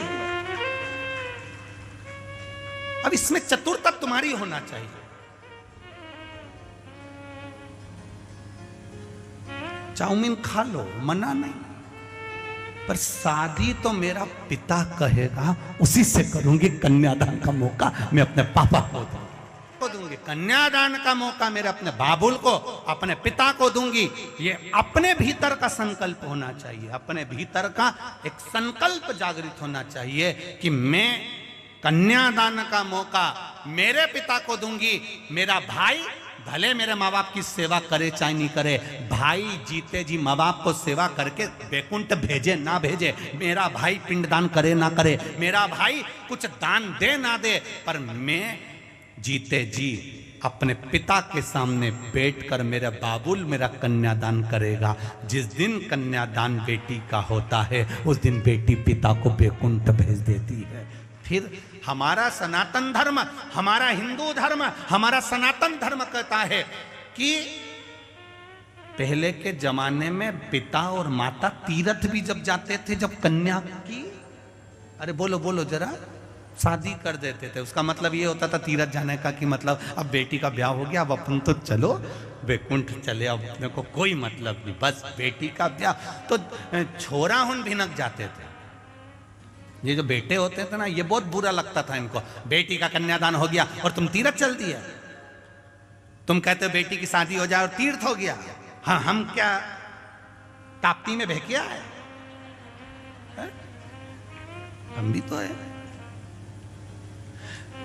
अब इसमें चतुरता तुम्हारी होना चाहिए। चाउमीन खा लो, मना नहीं। पर शादी तो मेरा पिता कहेगा, उसी से करूँगी कन्यादान का मौका, मैं अपने पापा को दूँगी। को दूँगी कन्यादान का मौका, मेरे अपने बाबुल को, अपने पिता को दूँगी। ये अपने भीतर का संकल्प होना चाहिए, अपने भीतर का एक संकल्प जागृत होना चाहिए कि मैं कन्यादान का मौका मेरे पिता को दूँगी, मेरा भाई भले मेरे माँ बाप की सेवा करे चाहे नहीं करे, भाई जीते जी माँ बाप को सेवा करके बेकुंठ भेजे, ना भेजे, मेरा भाई पिंडदान करे, ना करे, मेरा भाई कुछ दान दे, ना दे, पर मैं जीते जी अपने पिता के सामने बैठकर मेरा बाबुल मेरा कन्यादान करेगा। जिस दिन कन्यादान बेटी का होता है, उस दिन बेटी पिता को बेकुंठ भेज देती है। फिर हमारा सनातन धर्म, हमारा हिंदू धर्म, हमारा सनातन धर्म कहता है कि पहले के जमाने में पिता और माता तीर्थ भी जब जाते थे, जब कन्या की, अरे बोलो बोलो जरा, शादी कर देते थे। उसका मतलब ये होता था तीरथ जाने का कि मतलब अब बेटी का ब्याह हो गया, अब अपन तो चलो, वैकुंठ चले, अब अपने को कोई मतलब नहीं, बस बेटी का ब्याह। तो छोरा हुन भिनक जाते थे। ये जो बेटे होते थे ना ये बहुत बुरा लगता था इनको। बेटी का कन्यादान हो गया और तुम तीरथ चल दिया तुम कहते हो बेटी की शादी हो जाए और तीर्थ हो गया। हाँ हम क्या ताप्ती में भेकिया है, है? हम भी तो है।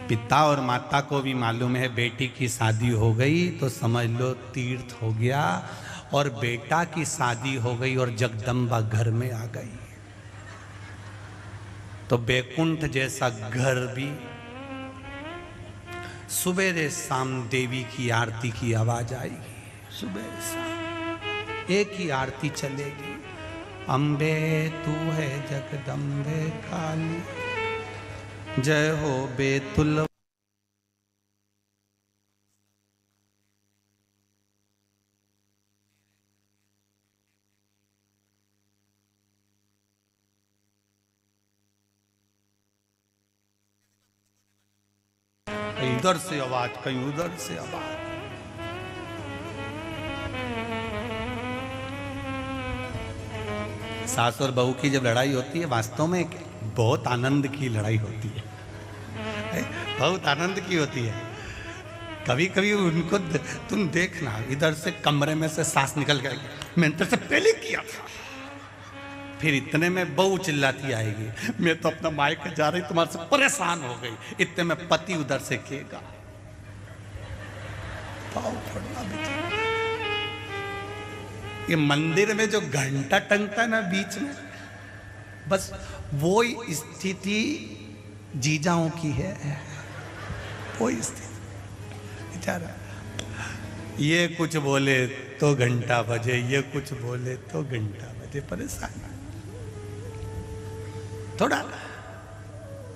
पिता और माता को भी मालूम है बेटी की शादी हो गई तो समझ लो तीर्थ हो गया और बेटा की शादी हो गई और जगदम्बा घर में आ गई। तो बैकुंठ जैसा घर भी सुबेरे शाम देवी की आरती की आवाज़ आएगी। सुबह शाम एक ही आरती चलेगी। अम्बे तू है जगदम्बे काली। जय हो बेतुल उधर से आवाज़, कहीं उधर से आवाज़। सास और बहू की जब लड़ाई होती है, वास्तव में बहुत आनंद की लड़ाई होती है? बहुत आनंद की होती है। कभी कभी उनको तुम देखना, इधर से कमरे में से सांस निकल गई। मैंने तेरे से पहले किया था। फिर इतने में बहू चिल्लाती आएगी, मैं तो अपना मायके जा रही, तुम्हारे से परेशान हो गई, इतने में पति उधर से पाँव ये मंदिर में जो घंटा टंगता है ना बीच में, बस वो स्थिति जीजाओं की है। वो स्थिति। बेचारा ये कुछ बोले तो घंटा बजे, ये कुछ बोले तो घंटा बजे, परेशान। थोड़ा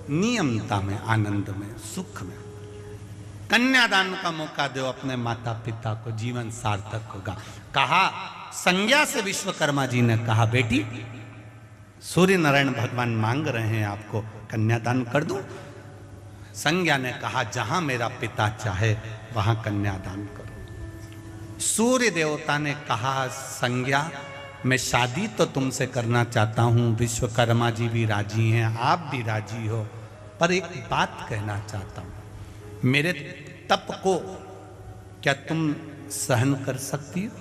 नियमता में, आनंद में, सुख में। कन्यादान का मौका दो अपने माता पिता को, जीवन सार्थक होगा। कहा, संज्ञा से विश्वकर्मा जी ने कहा, बेटी सूर्य नारायण भगवान मांग रहे हैं आपको कन्यादान कर दूँ? संज्ञा ने कहा, जहाँ मेरा पिता चाहे, वहाँ कन्यादान करो। सूर्य देवता ने कहा, संज्ञा मैं शादी तो तुमसे करना चाहता हूँ, विश्वकर्मा जी भी राज़ी हैं, आप भी राज़ी हो, पर एक बात कहना चाहता हूँ। मेरे तप को क्या तुम सहन कर सकती हो?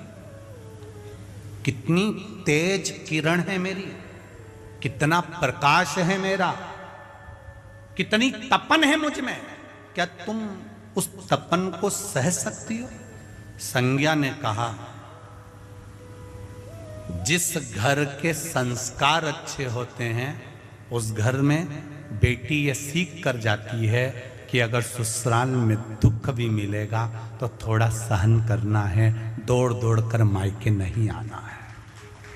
कितनी तेज किरण है मेरी, कितना प्रकाश है मेरा, कितनी तपन है मुझमें। क्या तुम उस तपन को सह सकती हो? संज्ञा ने कहा जिस घर के संस्कार अच्छे होते हैं, उस घर में बेटी ये सीख कर जाती है कि अगर ससुराल में दुख भी मिलेगा तो थोड़ा सहन करना है दौड़ दौड़ कर मायके नहीं आना है।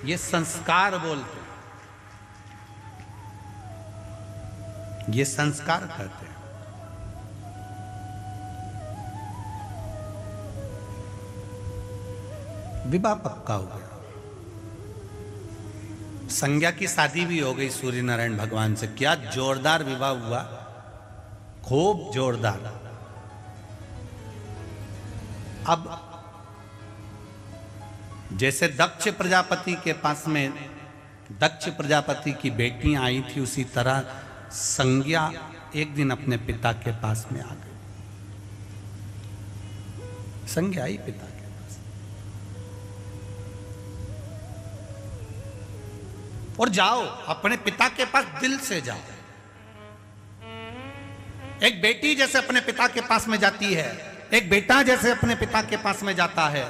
ये संस्कार बोलते ये संस्कार कहते हैं। विवाह पक्का हो गया। संज्ञा की शादी भी हो गई सूर्य नारायण भगवान से। क्या जोरदार विवाह हुआ? खूब जोरदार। अब जैसे दक्ष प्रजापति के पास में दक्ष प्रजापति की बेटियाँ आई थी, उसी तरह संज्ञा एक दिन अपने पिता के पास में आ गई। संज्ञा आई पिता और जाओ, अपने पिता के पास दिल से जाओ। एक बेटी जैसे अपने पिता के पास में जाती है, एक बेटा जैसे अपने पिता के पास में जाता है।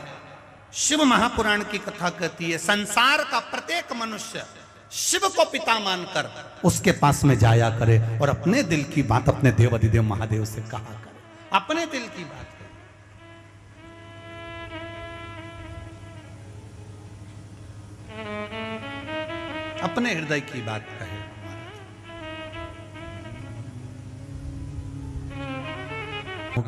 शिव महापुराण की कथा कहती है, संसार का प्रत्येक मनुष्य शिव को पिता मानकर उसके पास में जाया करे और अपने दिल की बात अपने देव अधिदेव महादेव से कहा करे। अपने दिल की बात। अपने हृदय की बात कहे।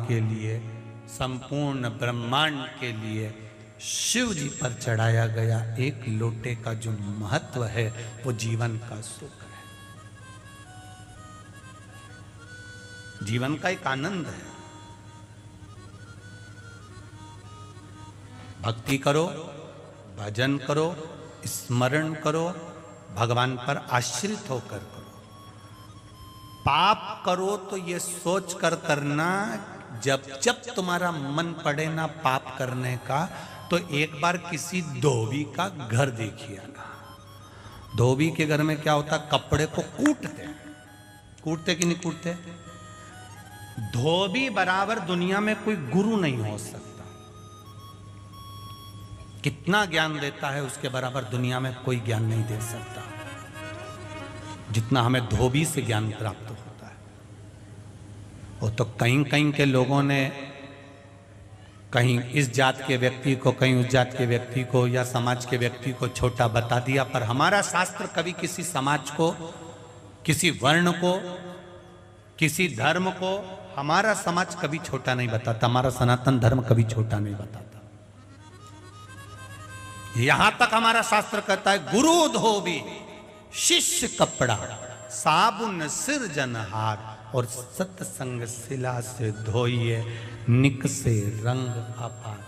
के लिए, संपूर्ण ब्रह्मांड के लिए शिव जी पर चढ़ाया गया एक लोटे का जो महत्व है, वो जीवन का सुख है। जीवन का एक आनंद है। भक्ति करो, भजन करो, स्मरण करो भगवान पर आश्रित होकर करो। पाप करो तो ये सोच कर करना, जब जब तुम्हारा मन पड़े ना पाप करने का तो एक बार किसी धोबी का घर देखिएगा धोबी के घर में क्या होता, कपड़े को कूटते कूटते कि नहीं कूटते? धोबी बराबर दुनिया में कोई गुरु नहीं हो सकता। कितना ज्ञान देता है उसके बराबर दुनिया में कोई ज्ञान नहीं दे सकता। जितना हमें धोबी से ज्ञान प्राप्त होता है। वो तो कहीं कहीं के लोगों ने कहीं इस जात के व्यक्ति को, कहीं उस जात के व्यक्ति को या समाज के व्यक्ति को छोटा बता दिया, पर हमारा शास्त्र कभी किसी समाज को, किसी वर्ण को, किसी धर्म को, हमारा समाज कभी छोटा नहीं बताता, हमारा सनातन धर्म कभी छोटा नहीं बताता। यहाँ तक हमारा शास्त्र कहता है, गुरु धोबी, शिष्य कपड़ा, साबुन सिर जनहार और सत्संग शिला से धोइए, निक से रंग अपार।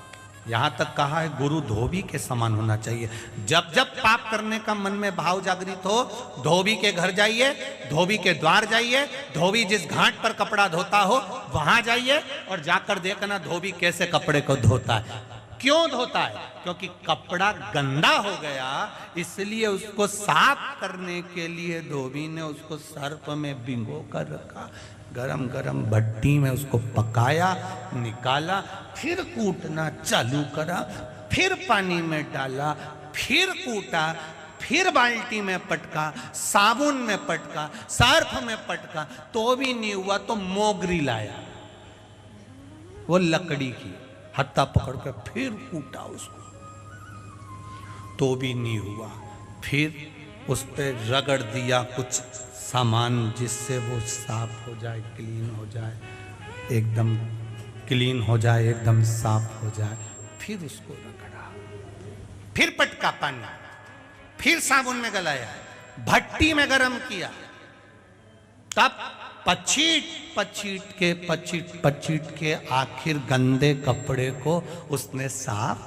यहाँ तक कहा है, गुरु धोबी के समान होना चाहिए। जब जब पाप करने का मन में भाव जागृत हो, धोबी के घर जाइए, धोबी के द्वार जाइए, धोबी जिस घाट पर कपड़ा धोता हो, वहाँ जाइए, और जाकर देखना धोबी कैसे कपड़े को धोता है। क्यों धोता है? क्योंकि कपड़ा गंदा हो गया, इसलिए उसको साफ़ करने के लिए धोबी ने उसको सर्प में भिंगो कर रखा। गरम गरम भट्टी में उसको पकाया, निकाला, फिर कूटना चालू करा, फिर पानी में डाला, फिर कूटा, फिर बाल्टी में पटका, साबुन में पटका सर्फ में पटका तो भी नहीं हुआ तो मोगरी लाया। वो लकड़ी की। हत्ता पकड़ कर फिर कूटा उसको। तो भी नहीं हुआ। फिर उस पर रगड़ दिया कुछ सामान जिससे वो साफ़ हो जाए, क्लीन हो जाए, एकदम क्लीन हो जाए, एकदम साफ़ हो जाए। फिर उसको रगड़ा। फिर पटका पानी। फिर साबुन में गलाया। भट्टी में गरम किया। तब पचीट पचीट के, पचीट पचीट के आखिर गंदे कपड़े को उसने साफ़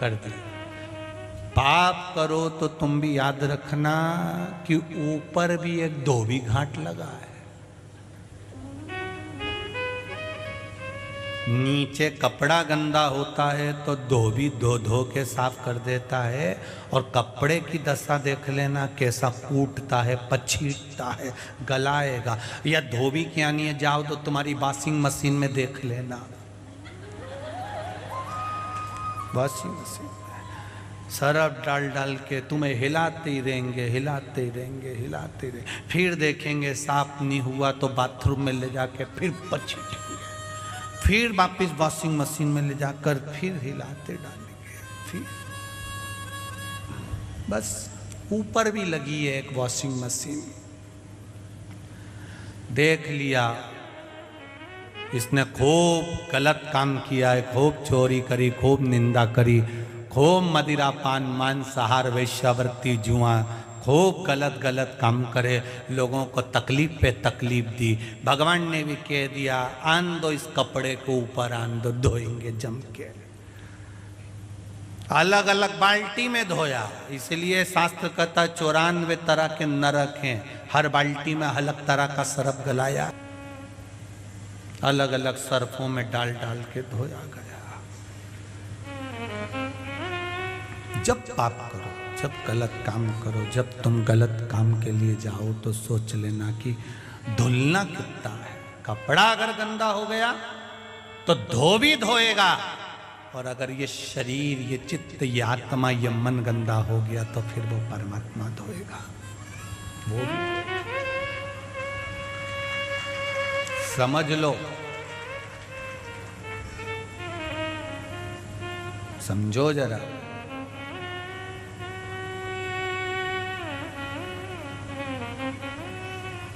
कर दिया। पाप करो तो तुम भी याद रखना कि ऊपर भी एक धोबी घाट लगा है। नीचे कपड़ा गंदा होता है तो धोबी धो धो के साफ़ कर देता है और कपड़े की दशा देख लेना कैसा कूटता है, पछीटता है, गलाएगा। या धोबी के आनी जाओ तो तुम्हारी वॉशिंग मशीन में देख लेना। वॉशिंग मशीन सरफ डाल डाल के तुम्हें हिलाते ही रहेंगे, हिलाते ही रहेंगे, हिलाते ही रहेंगे। फिर देखेंगे साफ़ नहीं हुआ तो बाथरूम में ले जाके फिर पछीटेंगे फिर वापस वॉशिंग मशीन में ले जाकर फिर हिलाते डालेंगे, फिर। बस ऊपर भी लगी है एक वॉशिंग मशीन देख लिया, इसने खूब गलत काम किया है, खूब चोरी करी, खूब निंदा करी, खूब मदिरा पान मांसाहार, वैश्यावर्ती, जुआ खूब गलत गलत काम करे, लोगों को तकलीफ़ पे तकलीफ़ दी। भगवान ने भी कह दिया, आन दो इस कपड़े को ऊपर, आन दो धोएँगे जम के। अलग अलग बाल्टी में धोया। इसलिए शास्त्र कहता चौरानवे तरह के नरक हैं। हर बाल्टी में अलग तरह का सरफ गलाया। अलग अलग सरफों में डाल डाल के धोया गया। जब पाप जब गलत काम करो, जब तुम गलत काम के लिए जाओ तो सोच लेना कि धुलना कितना है। कपड़ा अगर गंदा हो गया तो धो भी धोएगा। और अगर ये शरीर, ये चित्त, ये आत्मा, ये मन गंदा हो गया तो फिर वो परमात्मा धोएगा। वो भी समझ लो। समझो जरा।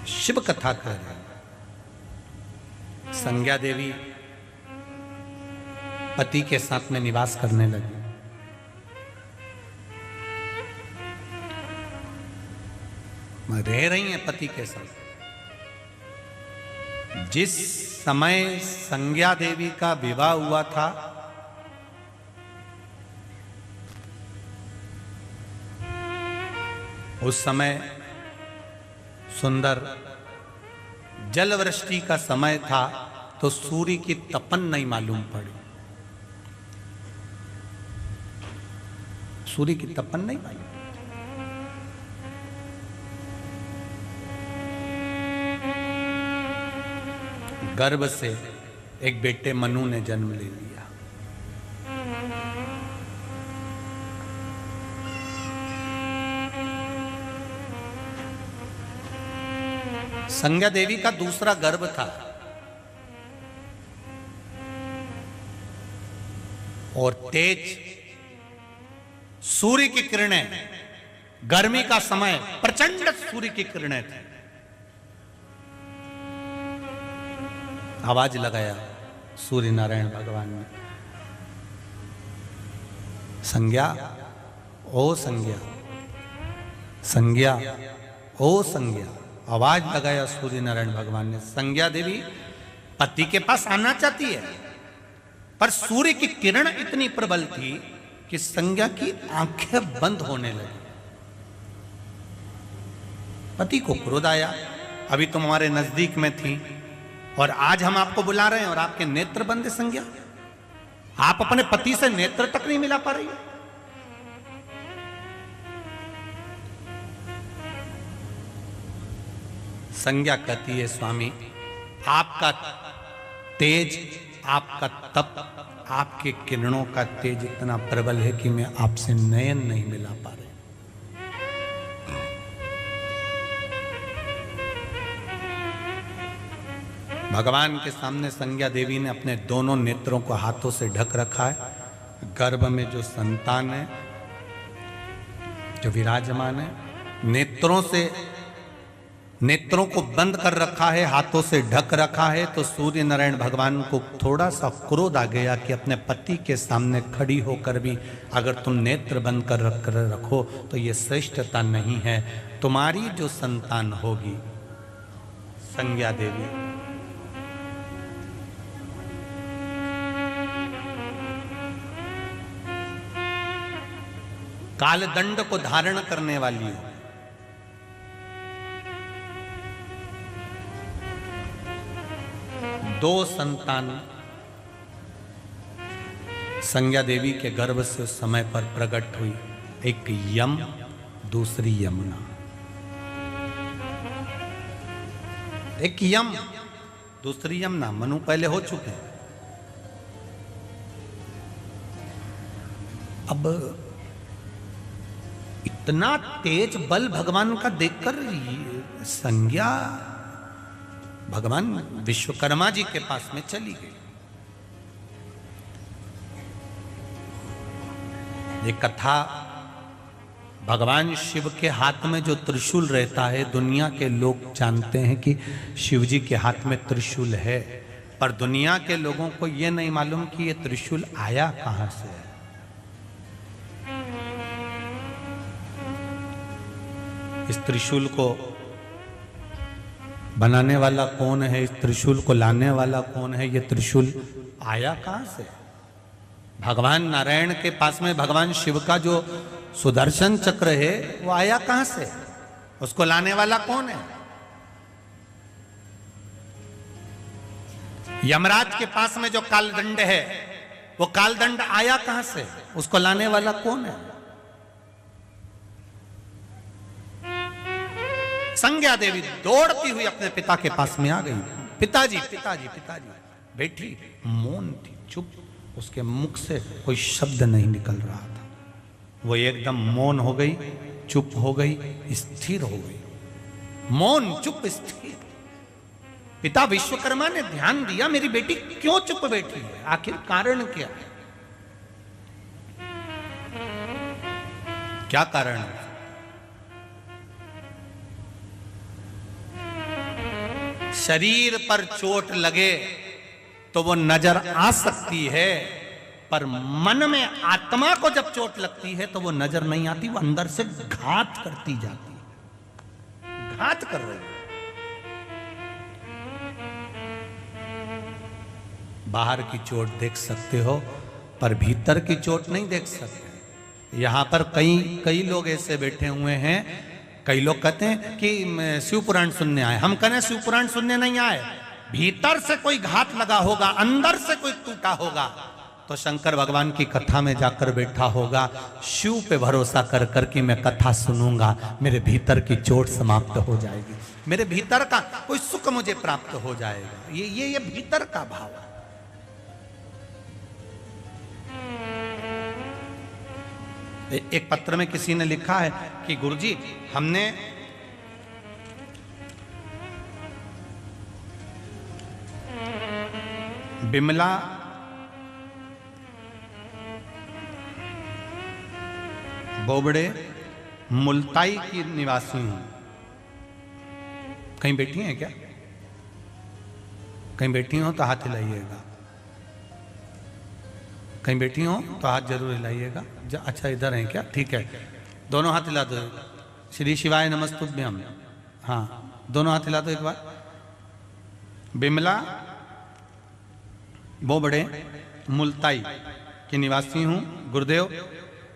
शिव कथा कर रहे संज्ञा देवी पति के साथ में निवास करने लगी। रह रही हैं पति के साथ। जिस समय संज्ञा देवी का विवाह हुआ था, उस समय सुंदर। जलवृष्टि का समय था तो सूर्य की तपन नहीं मालूम पड़ी। सूर्य की तपन नहीं मालूम। गर्भ से एक बेटे मनु ने जन्म ले लिया। संज्ञा देवी का दूसरा गर्भ था। और तेज सूर्य की किरणें, गर्मी का समय, प्रचंड सूर्य की किरणें थी। आवाज़ लगाया सूर्य नारायण भगवान ने। संज्ञा, ओ संज्ञा। संज्ञा, ओ संज्ञा। आवाज़ लगाया सूर्य नारायण भगवान ने, संज्ञा देवी, पति के पास आना चाहती है, पर सूर्य की किरण इतनी प्रबल थी कि संज्ञा की आँखें बंद होने लगी। पति को क्रोध आया, अभी तुम हमारे नज़दीक में थी, और आज हम आपको बुला रहे हैं और आपके नेत्र बंद संज्ञा। आप अपने पति से नेत्र तक नहीं मिला पा रही संज्ञा कहती है स्वामी, आपका तेज, आपका तप, आपके किरणों का तेज इतना प्रबल है कि मैं आपसे नयन नहीं मिला पा रही भगवान के सामने संज्ञा देवी ने अपने दोनों नेत्रों को हाथों से ढक रखा है। गर्भ में जो संतान है, जो विराजमान है, नेत्रों से नेत्रों को बंद कर रखा है, हाथों से ढक रखा है तो सूर्य नारायण भगवान को थोड़ा सा क्रोध आ गया कि अपने पति के सामने खड़ी होकर भी अगर तुम नेत्र बंद कर रख, कर रखो तो ये श्रेष्ठता नहीं है। तुम्हारी जो संतान होगी, संज्ञा देवी। कालदंड को धारण करने वाली हो। दो संतान संज्ञा देवी के गर्भ से उस समय पर प्रकट हुई। एक यम, दूसरी यमुना। एक यम, दूसरी यमुना। मनु पहले हो चुके हैं। अब इतना तेज बल भगवान का देखकर संज्ञा भगवान विश्वकर्मा जी के पास में चली गई। ये कथा भगवान शिव के हाथ में जो त्रिशूल रहता है, दुनिया के लोग जानते हैं कि शिव जी के हाथ में त्रिशूल है, पर दुनिया के लोगों को यह नहीं मालूम कि यह त्रिशूल आया कहाँ से है। इस त्रिशूल को बनाने वाला कौन है? इस त्रिशूल को लाने वाला कौन है? ये त्रिशूल आया कहाँ से? भगवान नारायण के पास में भगवान शिव का जो सुदर्शन चक्र है, वो आया कहाँ से? उसको लाने वाला कौन है? यमराज के पास में जो कालदंड है, वो कालदंड आया कहाँ से? उसको लाने वाला कौन है? संज्ञा देवी दौड़ती हुई अपने पिता के पास में आ गई। पिताजी पिताजी पिताजी बैठी मौन थी चुप। उसके मुख से कोई शब्द नहीं निकल रहा था। वो एकदम मौन हो गई, चुप हो गई, स्थिर हो गई। मौन, चुप, स्थिर। पिता विश्वकर्मा ने ध्यान दिया, मेरी बेटी क्यों चुप बैठी है? आखिर कारण क्या? है क्या कारण? है शरीर पर चोट लगे तो वो नज़र आ सकती है, पर मन में आत्मा को जब चोट लगती है तो वो नज़र नहीं आती, वो अंदर से घात करती जाती है। घात कर रही है। बाहर की चोट देख सकते हो, पर भीतर की चोट नहीं देख सकते। यहाँ पर कई कई लोग ऐसे बैठे हुए हैं कई लोग कहते हैं कि शिव पुराण सुनने आए। हम कहें, शिव पुराण सुनने नहीं आए। भीतर से कोई घात लगा होगा, अंदर से कोई टूटा होगा। तो शंकर भगवान की कथा में जाकर बैठा होगा। शिव पे भरोसा कर कर के मैं कथा सुनूँगा। मेरे भीतर की चोट समाप्त हो जाएगी। मेरे भीतर का कोई सुख मुझे प्राप्त हो जाएगा। ये ये ये भीतर का भाव है। एक पत्र में किसी ने लिखा है कि गुरुजी, हमने बिमला बोबड़े मुल्ताई की निवासी हूँ। कहीं बैठी हैं क्या? कहीं बैठी हो तो हाथ हिलाइएगा। कहीं बैठी हो तो हाथ ज़रूर हिलाइएगा। अच्छा इधर हैं क्या? ठीक है। दोनों हाथ हिला दो। श्री शिवाय नमस्तुभ्यम। हाँ दोनों हाथ हिला दो एक बार। बिमला, वो बड़े मुल्ताई के निवासी हूँ, गुरुदेव।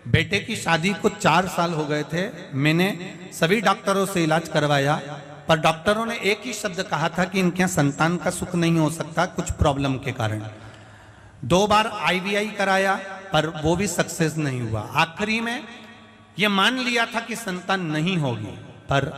बेटे की शादी को चार साल हो गए थे। मैंने सभी डॉक्टरों से इलाज करवाया, पर डॉक्टरों ने एक ही शब्द कहा था कि इनके संतान का सुख नहीं हो सकता, कुछ प्रॉब्लम के कारण। दो बार आईवीआई कराया पर वो भी सक्सेस नहीं हुआ। आखिरी में ये मान लिया था कि संतान नहीं होगी। पर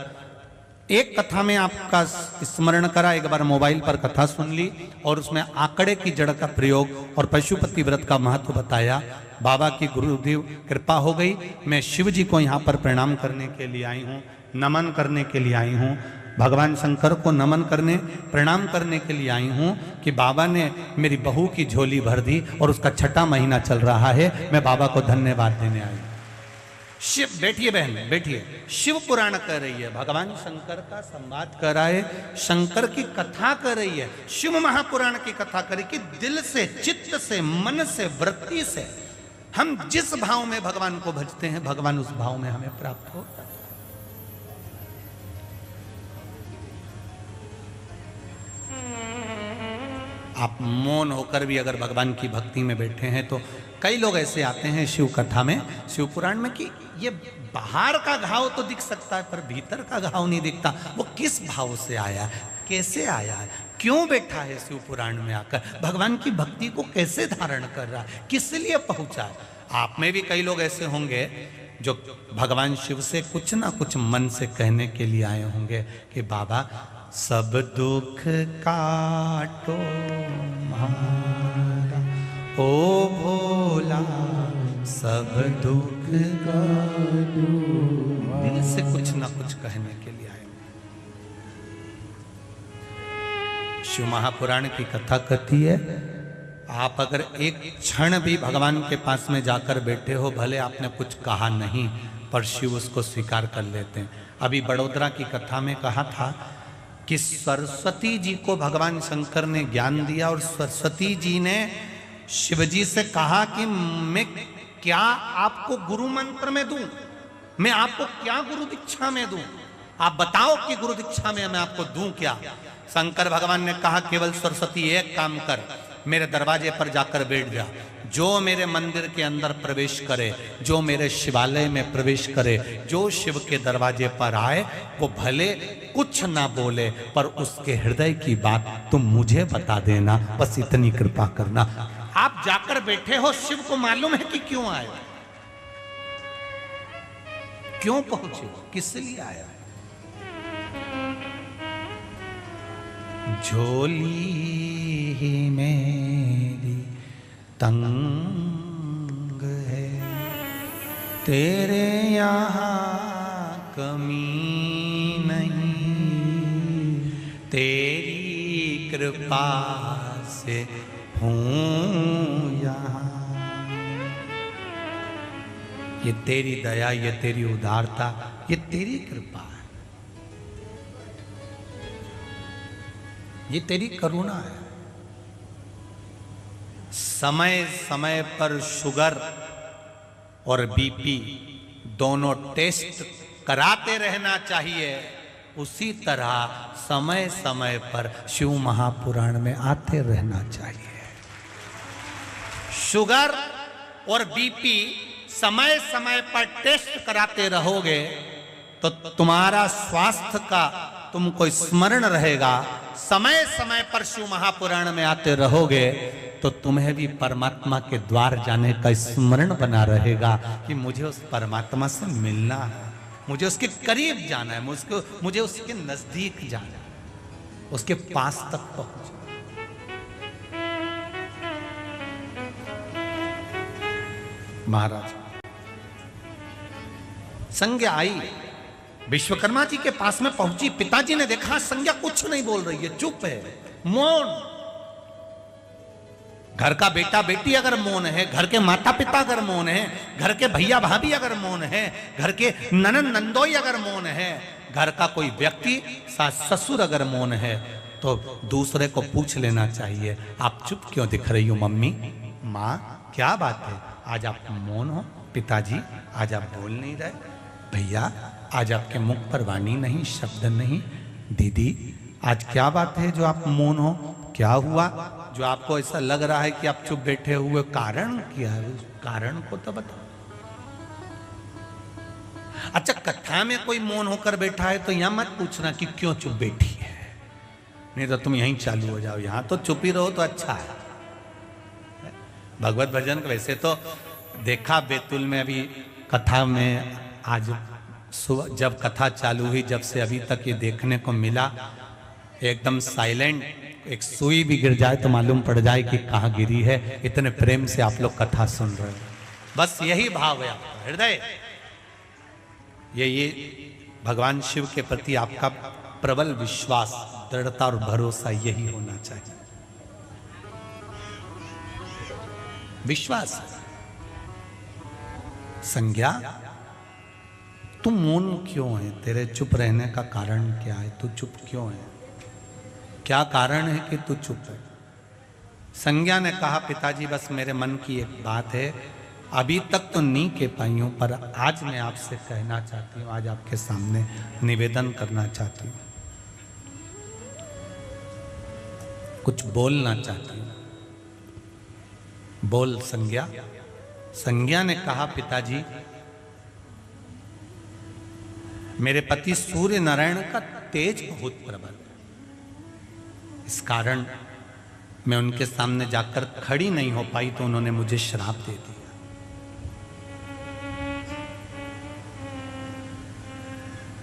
एक कथा में आपका स्मरण करा, एक बार मोबाइल पर कथा सुन ली और उसमें आंकड़े की जड़ का प्रयोग और पशुपति व्रत का महत्व बताया। बाबा की गुरुदेव कृपा हो गई। मैं शिव जी को यहाँ पर प्रणाम करने के लिए आई हूँ, नमन करने के लिए आई हूँ। भगवान शंकर को नमन करने, प्रणाम करने के लिए आई हूँ कि बाबा ने मेरी बहू की झोली भर दी और उसका छठा महीना चल रहा है। मैं बाबा को धन्यवाद देने आई। शिव, बैठिए बहन, बैठिए। शिव पुराण कर रही है, भगवान शंकर का संवाद कर है, शंकर की कथा कर रही है, शिव महापुराण की कथा करी कि दिल से, चित्त से, मन से, वृत्ति से हम जिस भाव में भगवान को भजते हैं, भगवान उस भाव में हमें प्राप्त हो। आप मौन होकर भी अगर भगवान की भक्ति में बैठे हैं तो कई लोग ऐसे आते हैं शिव कथा में शिव पुराण में कि ये बाहर का घाव तो दिख सकता है, पर भीतर का घाव नहीं दिखता। वो किस भाव से आया है? कैसे आया है? क्यों बैठा है शिव पुराण में आकर? भगवान की भक्ति को कैसे धारण कर रहा है? किस लिए पहुँचा है? आप में भी कई लोग ऐसे होंगे जो भगवान शिव से कुछ ना कुछ मन से कहने के लिए आए होंगे कि बाबा सब दुख काटो मारा ओ भोला, सब दुख दिल से कुछ ना कुछ कहने के लिए आए शिव महापुराण की कथा कहती है, आप अगर एक क्षण भी भगवान के पास में जाकर बैठे हो, भले आपने कुछ कहा नहीं, पर शिव उसको स्वीकार कर लेते हैं। अभी बड़ोदरा की कथा में कहा था कि सरस्वती जी को भगवान शंकर ने ज्ञान दिया और सरस्वती जी ने शिव जी से कहा कि मैं क्या आपको गुरु मंत्र में दूँ? मैं आपको क्या गुरु दीक्षा में दूँ? आप बताओ कि गुरु दीक्षा में मैं आपको दूँ क्या? शंकर भगवान ने कहा, केवल सरस्वती एक काम कर, मेरे दरवाजे पर जाकर बैठ जा। जो मेरे मंदिर के अंदर प्रवेश करे, जो मेरे शिवालय में प्रवेश करे, जो शिव के दरवाजे पर आए, वो भले कुछ ना बोले, पर उसके हृदय की बात तुम मुझे बता देना। बस इतनी कृपा करना। आप जाकर बैठे हो, शिव को मालूम है कि क्यों आए क्यों पहुँचे किस लिए आया झोली मेरी तंग है। तेरे यहाँ कमी तेरी कृपा से हूँ यहाँ। ये तेरी दया, ये तेरी उदारता, ये तेरी कृपा है। ये तेरी करुणा है। समय समय पर शुगर और बीपी दोनों टेस्ट कराते रहना चाहिए। उसी तरह समय समय पर शिव महापुराण में आते रहना चाहिए। शुगर और बीपी समय समय पर टेस्ट कराते रहोगे तो तुम्हारा स्वास्थ्य का तुमको स्मरण रहेगा। समय समय पर शिव महापुराण में आते रहोगे तो तुम्हें भी परमात्मा के द्वार जाने का स्मरण बना रहेगा कि मुझे उस परमात्मा से मिलना है। मुझे उसके करीब जाना है, मुझको, मुझे उसके नज़दीक जाना है। उसके पास तक पहुँच महाराज, संज्ञा आई। विश्वकर्मा जी के पास में पहुँची, पिताजी ने देखा, संज्ञा कुछ नहीं बोल रही है, चुप है। मौन। घर का बेटा बेटी अगर मौन है, घर के माता पिता अगर मौन है, घर के भैया भाभी अगर मौन है, घर के ननन नंदोई अगर मौन है, घर का कोई व्यक्ति, सास ससुर अगर मौन है तो दूसरे को पूछ लेना चाहिए, आप चुप क्यों दिख रही हो मम्मी? माँ, क्या बात है? आज आप मौन हो, पिताजी, आज आप बोल नहीं रहे। भैया, आज आपके मुख पर वाणी नहीं, शब्द नहीं। दीदी, आज क्या बात है जो आप मौन हो? क्या हुआ? जो आपको ऐसा लग रहा है कि आप चुप बैठे हुए, कारण क्या है? कारण को तो बताओ। अच्छा कथा में कोई मौन होकर बैठा है तो यहाँ मत पूछना कि क्यों चुप बैठी है। नहीं तो तुम यहीं चालू हो जाओ। यहाँ तो चुप ही रहो तो अच्छा है। भगवत भजन वैसे तो देखा, बेतुल में अभी कथा में आज सुबह जब कथा चालू हुई, जब से अभी तक ये देखने को मिला, एकदम साइलेंट। एक सुई भी गिर जाए तो मालूम पड़ जाए कि कहाँ गिरी है। इतने प्रेम से आप लोग कथा सुन रहे हो। बस यही भाव है आपका, हृदय। ये ये भगवान शिव के प्रति आपका प्रबल विश्वास, दृढ़ता और भरोसा यही होना चाहिए। विश्वास। संज्ञा। तू मौन क्यों है? तेरे चुप रहने का कारण क्या है? तू चुप क्यों है? क्या कारण है कि तू चुप है? संज्ञा ने कहा, पिताजी, बस मेरे मन की एक बात है। अभी तक तो नहीं कह पाई हूँ, पर आज मैं आपसे कहना चाहती हूँ, आज आपके सामने निवेदन करना चाहती हूँ। कुछ बोलना चाहती हूँ। बोल संज्ञा। संज्ञा ने कहा, पिताजी, मेरे पति सूर्य नारायण का तेज बहुत प्रबल। इस कारण मैं उनके सामने जाकर खड़ी नहीं हो पाई तो उन्होंने मुझे श्राप दे दिया।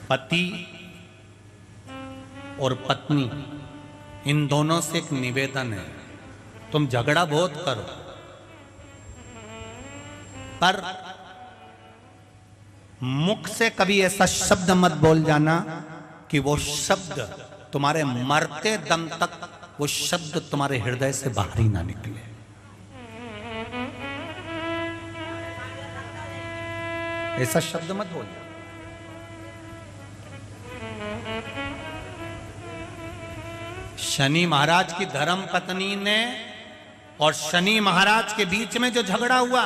पति और पत्नी, इन दोनों से एक निवेदन है, तुम झगड़ा बहुत करो। पर मुख से कभी ऐसा शब्द मत बोल जाना कि वो शब्द तुम्हारे मरते दम तक वो शब्द तुम्हारे हृदय से बाहर ही ना निकले। ऐसा शब्द मत बोल शनि महाराज की धर्म पत्नी ने और शनि महाराज के बीच में जो झगड़ा हुआ,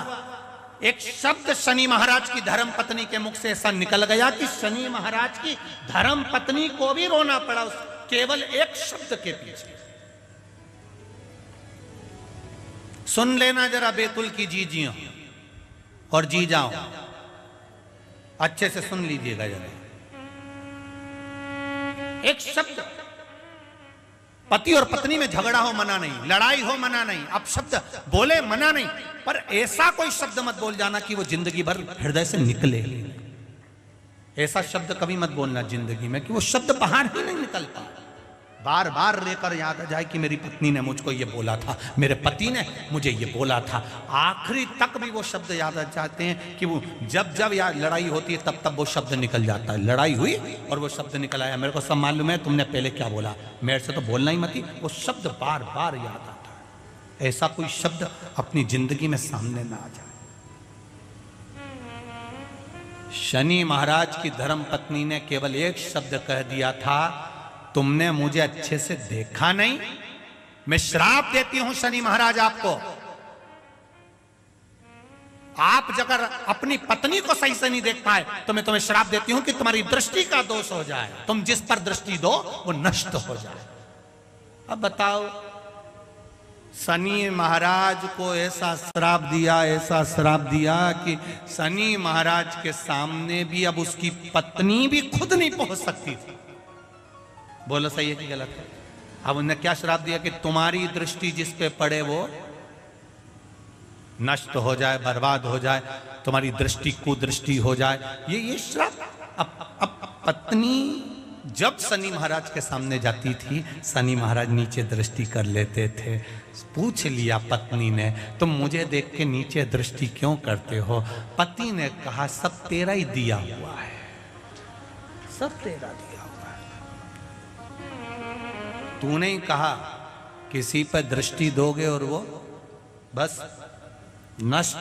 एक शब्द शनि महाराज की धर्म पत्नी के मुख से ऐसा निकल गया कि शनि महाराज की धर्म पत्नी को भी रोना पड़ा उस केवल एक शब्द के पीछे। सुन लेना जरा बेतुल की जी जियो और जी जाओ। अच्छे से सुन लीजिएगा जरा। एक शब्द। पति और पत्नी में झगड़ा हो मना नहीं, लड़ाई हो मना नहीं अब शब्द बोले मना नहीं, पर ऐसा कोई शब्द मत बोल जाना कि वो ज़िंदगी भर हृदय से निकले। ऐसा शब्द कभी मत बोलना ज़िंदगी में कि वो शब्द बाहर ही नहीं निकलता। बार बार लेकर याद आ जाए कि मेरी पत्नी ने मुझको ये बोला था, मेरे पति ने मुझे ये बोला था। आखिरी तक भी वो शब्द याद आ जाते हैं कि वो जब जब यार लड़ाई होती है, तब तब वो शब्द निकल जाता है। लड़ाई हुई और वो शब्द निकल आया। मेरे को सब मालूम है, तुमने पहले क्या बोला? मेरे से तो बोलना ही मत वो शब्द बार बार याद आता है। ऐसा कोई शब्द अपनी ज़िंदगी में सामने ना आ जाए। शनि महाराज की धर्म पत्नी ने केवल एक शब्द कह दिया था, तुमने मुझे अच्छे से देखा नहीं। मैं श्राप देती हूँ शनि महाराज आपको। आप जगह अपनी पत्नी को सही से नहीं देख पाए तो मैं तुम्हें श्राप देती हूँ कि तुम्हारी दृष्टि का दोष हो जाए। तुम जिस पर दृष्टि दो, वो नष्ट हो जाए। अब बताओ शनि महाराज को ऐसा श्राप दिया, ऐसा श्राप दिया कि शनि महाराज के सामने भी अब उसकी पत्नी भी खुद नहीं पहुँच सकती थी। बोलो, सही है कि गलत है? अब उन्हें क्या श्राप दिया कि तुम्हारी दृष्टि जिस पे पड़े वो नष्ट हो जाए, बर्बाद हो जाए, तुम्हारी दृष्टि कुदृष्टि हो जाए, ये ये श्राप। अब अब पत्नी जब शनि महाराज के सामने जाती थी, शनि महाराज नीचे दृष्टि कर लेते थे। पूछ लिया पत्नी ने, तुम मुझे देख के नीचे दृष्टि क्यों करते हो? पति ने कहा, सब तेरा ही दिया हुआ है। सब तेरा दिया हुआ है। तूने ही कहा, किसी पर दृष्टि दोगे और वो बस नष्ट।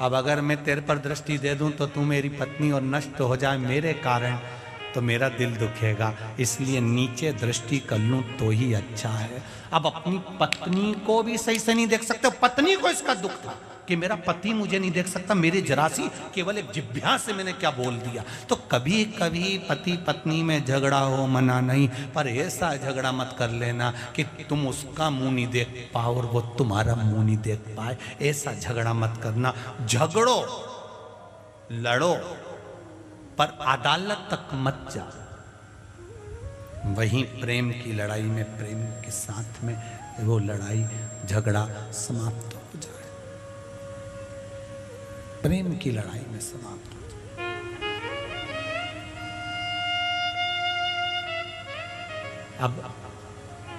अब अगर मैं तेरे पर दृष्टि दे दूँ तो तू मेरी पत्नी और नष्ट हो जाए मेरे कारण। तो मेरा दिल दुखेगा, इसलिए नीचे दृष्टि कर लूँ तो ही अच्छा है। अब अपनी पत्नी को भी सही से नहीं देख सकते, पत्नी को इसका दुख था कि मेरा पति मुझे नहीं देख सकता, मेरी जरासी केवल एक जिभ्या से मैंने क्या बोल दिया। तो कभी कभी पति पत्नी में झगड़ा हो, मना नहीं, पर ऐसा झगड़ा मत कर लेना कि तुम उसका मुँह नहीं देख पाओ और वो तुम्हारा मुँह नहीं देख पाए। ऐसा झगड़ा मत करना। झगड़ो, लड़ो। पर अदालत तक मत जाओ वहीं प्रेम की लड़ाई में, प्रेम के साथ में वो लड़ाई, झगड़ा समाप्त हो जाए। प्रेम की लड़ाई में समाप्त हो जाए। अब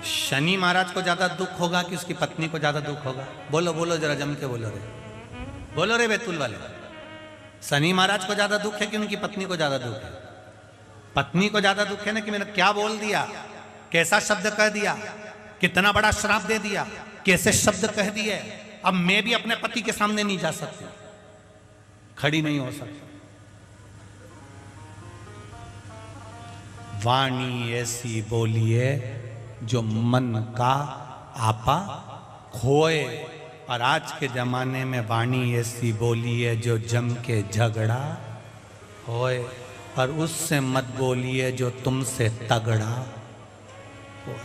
शनि महाराज को ज़्यादा दुख होगा कि उसकी पत्नी को ज़्यादा दुख होगा? बोलो बोलो जरा जम के बोलो रे। बोलो रे बैतुल वाले। शनि महाराज को ज़्यादा दुख है कि उनकी पत्नी को ज़्यादा दुख है? पत्नी को ज़्यादा दुख है ना कि मैंने क्या बोल दिया? कैसा शब्द कह दिया? कितना बड़ा श्राप दे दिया? कैसे शब्द कह दिए? अब मैं भी अपने पति के सामने नहीं जा सकती। खड़ी नहीं हो सकती। वाणी ऐसी बोलिए, जो मन का आपा खोए। और आज के जमाने में वाणी ऐसी बोली है जो जम के झगड़ा होए और उससे मत बोलिए जो तुमसे तगड़ा होए।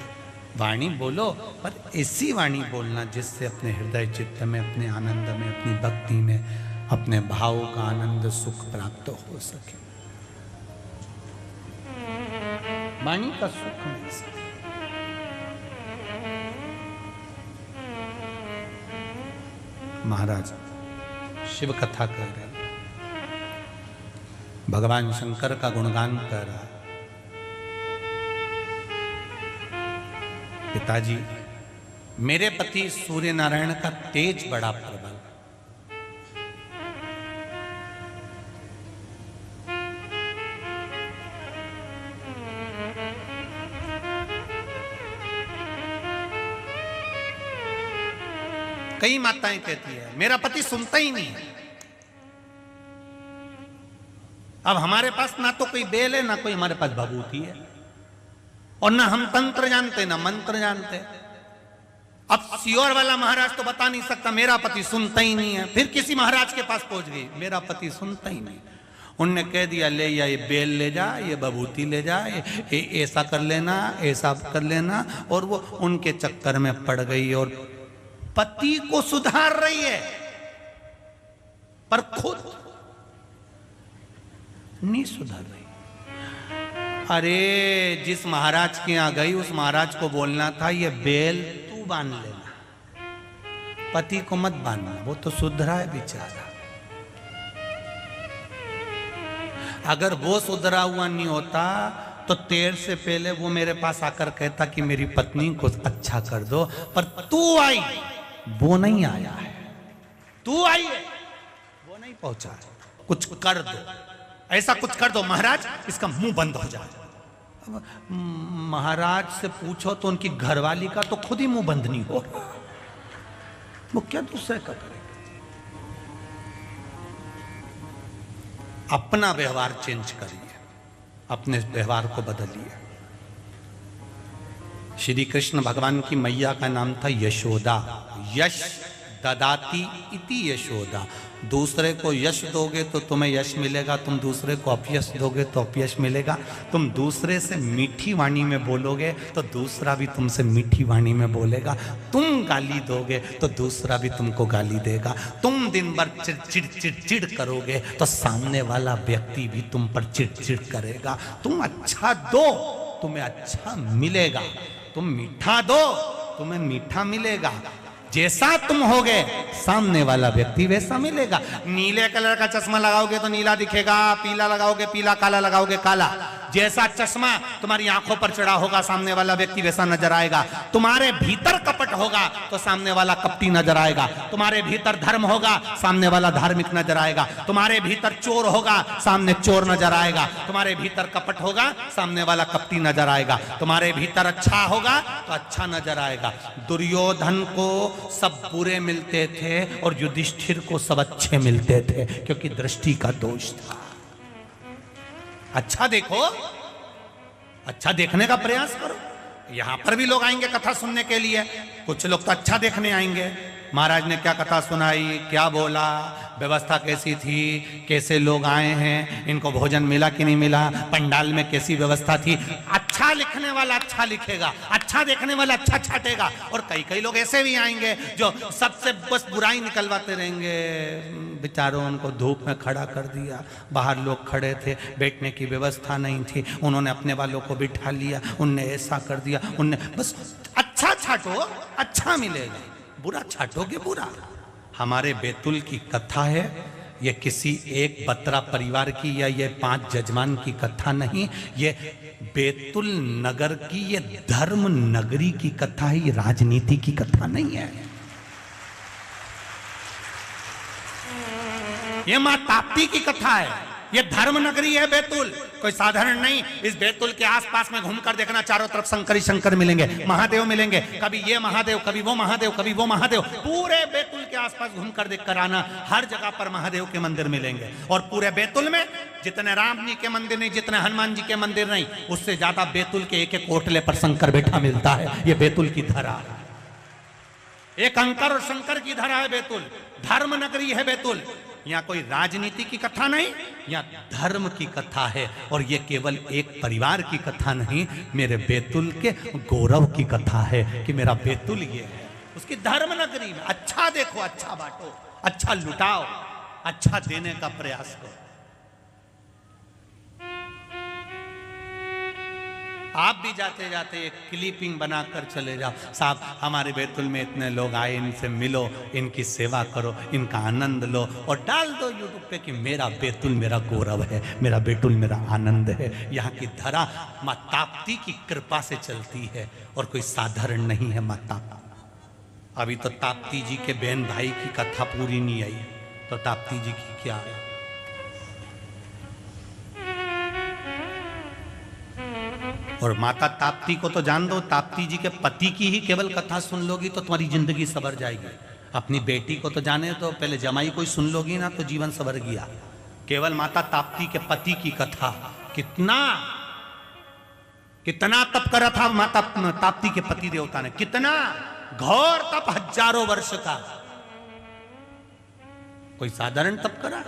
वाणी बोलो, पर ऐसी वाणी बोलना जिससे अपने हृदय चित्त में, अपने आनंद में, अपनी भक्ति में, अपने भाव का आनंद, सुख प्राप्त हो सके। वाणी का सुख मिल सके। महाराज। शिव कथा कह रहे भगवान शंकर का गुणगान कर रहा पिताजी, मेरे पति सूर्य नारायण का तेज बड़ा प्रबल कई माताएँ कहती है, मेरा पति सुनता ही नहीं अब हमारे पास ना तो कोई बेल है, ना कोई हमारे पास भभूति है। और ना हम तंत्र जानते, ना मंत्र जानते। अब सियोर वाला महाराज तो बता नहीं सकता, मेरा पति सुनता ही नहीं है। फिर किसी महाराज के पास पहुँच गई, मेरा पति सुनता ही नहीं। उनने कह दिया, ले या, ये बेल ले जा, ये बबूती ले जा ये ऐसा कर लेना, ऐसा कर लेना। और वो उनके चक्कर में पड़ गई और पति को सुधार रही है, पर खुद नहीं सुधर रही। अरे, जिस महाराज के यहाँ गई, उस महाराज को बोलना था, ये बेल तू बाँध लेना। पति को मत बांधना, वो तो सुधरा है बेचारा। अगर वो सुधरा हुआ नहीं होता तो तेर से पहले वो मेरे पास आकर कहता कि मेरी पत्नी को अच्छा कर दो, पर तू आई। वो नहीं आया है। तू आई है। वो नहीं पहुँचा है। कुछ कर दो। ऐसा कुछ कर दो महाराज इसका मुँह बंद हो जाए महाराज से पूछो तो उनकी घरवाली का तो खुद ही मुँह बंद नहीं हो। रहा वो क्या दूसरे का करे? अपना व्यवहार चेंज करिए। अपने व्यवहार को बदलिए। श्री कृष्ण भगवान की मैया का नाम था यशोदा। यश ददाती इति यशोदा। दूसरे को यश दोगे तो तुम्हें यश मिलेगा, तुम दूसरे को अपयश दोगे तो अपयश मिलेगा। तुम दूसरे से मीठी वाणी में बोलोगे तो दूसरा भी तुमसे मीठी वाणी में बोलेगा। तुम गाली दोगे तो दूसरा भी तुमको गाली देगा। तुम दिन भर चिड़ चिड़ चिड़ चिड़ करोगे तो सामने वाला व्यक्ति भी तुम पर चिड़ चिड़ करेगा। तुम अच्छा दो, तुम्हें अच्छा मिलेगा। तुम मीठा दो, तुम्हें मीठा मिलेगा। जैसा तुम होगे, सामने वाला व्यक्ति वैसा मिलेगा। नीले कलर का चश्मा लगाओगे तो नीला दिखेगा, पीला लगाओगे, पीला, काला लगाओगे, काला। जैसा चश्मा तुम्हारी आँखों पर चढ़ा होगा, सामने वाला व्यक्ति वैसा नज़र आएगा। तुम्हारे भीतर कपट होगा तो सामने वाला कपटी नज़र आएगा। तुम्हारे भीतर धर्म होगा, सामने वाला धार्मिक नज़र आएगा। तुम्हारे भीतर चोर होगा, सामने चोर नज़र आएगा। तुम्हारे भीतर कपट होगा, सामने वाला कपटी नज़र आएगा। तुम्हारे भीतर अच्छा होगा तो अच्छा नज़र आएगा। दुर्योधन को सब बुरे मिलते थे और युधिष्ठिर को सब अच्छे मिलते थे, क्योंकि दृष्टि का दोष था। अच्छा देखो अच्छा देखने का प्रयास करो। यहाँ पर भी लोग आएँगे कथा सुनने के लिए। कुछ लोग तो अच्छा देखने आएँगे। महाराज ने क्या कथा सुनाई? क्या बोला? व्यवस्था कैसी थी? कैसे लोग आए हैं? इनको भोजन मिला कि नहीं मिला? पंडाल में कैसी व्यवस्था थी? अच्छा लिखने वाला अच्छा लिखेगा अच्छा देखने वाला अच्छा छाटेगा। और कई कई लोग ऐसे भी आएँगे जो सबसे बस बुराई निकलवाते रहेंगे। बेचारों उनको धूप में खड़ा कर दिया। बाहर लोग खड़े थे, बैठने की व्यवस्था नहीं थी। उन्होंने अपने वालों को बिठा लिया, उनने ऐसा कर दिया, उनने बस अच्छा छाटो अच्छा मिलेगा। बुरा छाटोगे बुरा? हमारे बैतुल की कथा है, ये किसी एक बत्रा परिवार की या ये पाँच जजमान की कथा नहीं, ये बैतुल नगर की, ये धर्म नगरी की कथा है, ये राजनीति की कथा नहीं है। ये माँ ताप्ती की कथा है। ये धर्म नगरी है बैतुल। कोई साधारण नहीं, इस बैतुल के आसपास में घूमकर देखना चारों तरफ़ शंकरी शंकर मिलेंगे, महादेव मिलेंगे। कभी ये महादेव, कभी वो महादेव, कभी वो महादेव। पूरे बैतुल के आसपास घूमकर देख कर आना, हर जगह पर महादेव के मंदिर मिलेंगे। और पूरे बैतुल में जितने राम जी के मंदिर नहीं, जितने हनुमान जी के मंदिर नहीं, उससे ज़्यादा बैतुल के एक एक कोटले पर शंकर बैठा मिलता है। ये बैतुल की धरा एक अंकर और शंकर की धरा है बैतुल। धर्म नगरी है बैतुल। यहाँ कोई राजनीति की कथा नहीं, यहाँ धर्म की कथा है। और ये केवल एक परिवार की कथा नहीं, मेरे बेतुल के गौरव की कथा है कि मेरा बेतुल ये है। उसकी धर्म नगरी में अच्छा देखो अच्छा बांटो अच्छा लुटाओ अच्छा देने का प्रयास करो। आप भी जाते जाते एक क्लिपिंग बनाकर चले जाओ। साहब, हमारे बैतुल में इतने लोग आए, इनसे मिलो, इनकी सेवा करो, इनका आनंद लो और डाल दो यूट्यूब पे कि मेरा बैतुल मेरा गौरव है, मेरा बैतुल मेरा आनंद है। यहाँ की धरा माँ ताप्ती की कृपा से चलती है और कोई साधारण नहीं है माँ ताप्ती। अभी तो ताप्ती जी के बहन भाई की कथा पूरी नहीं आई। तो ताप्ती जी की क्या? है और माता ताप्ती को तो जान दो, ताप्ती जी के पति की ही केवल कथा सुन लोगी तो तुम्हारी ज़िंदगी सबर जाएगी। अपनी बेटी को तो जाने तो पहले जमाई कोई सुन लोगी ना तो जीवन सबर गया। केवल माता ताप्ती के पति की कथा, कितना कितना तप करा था माता, ताप्ती के पति देवता ने, कितना, घोर तप हज़ारों वर्ष का। कोई साधारण तप करा?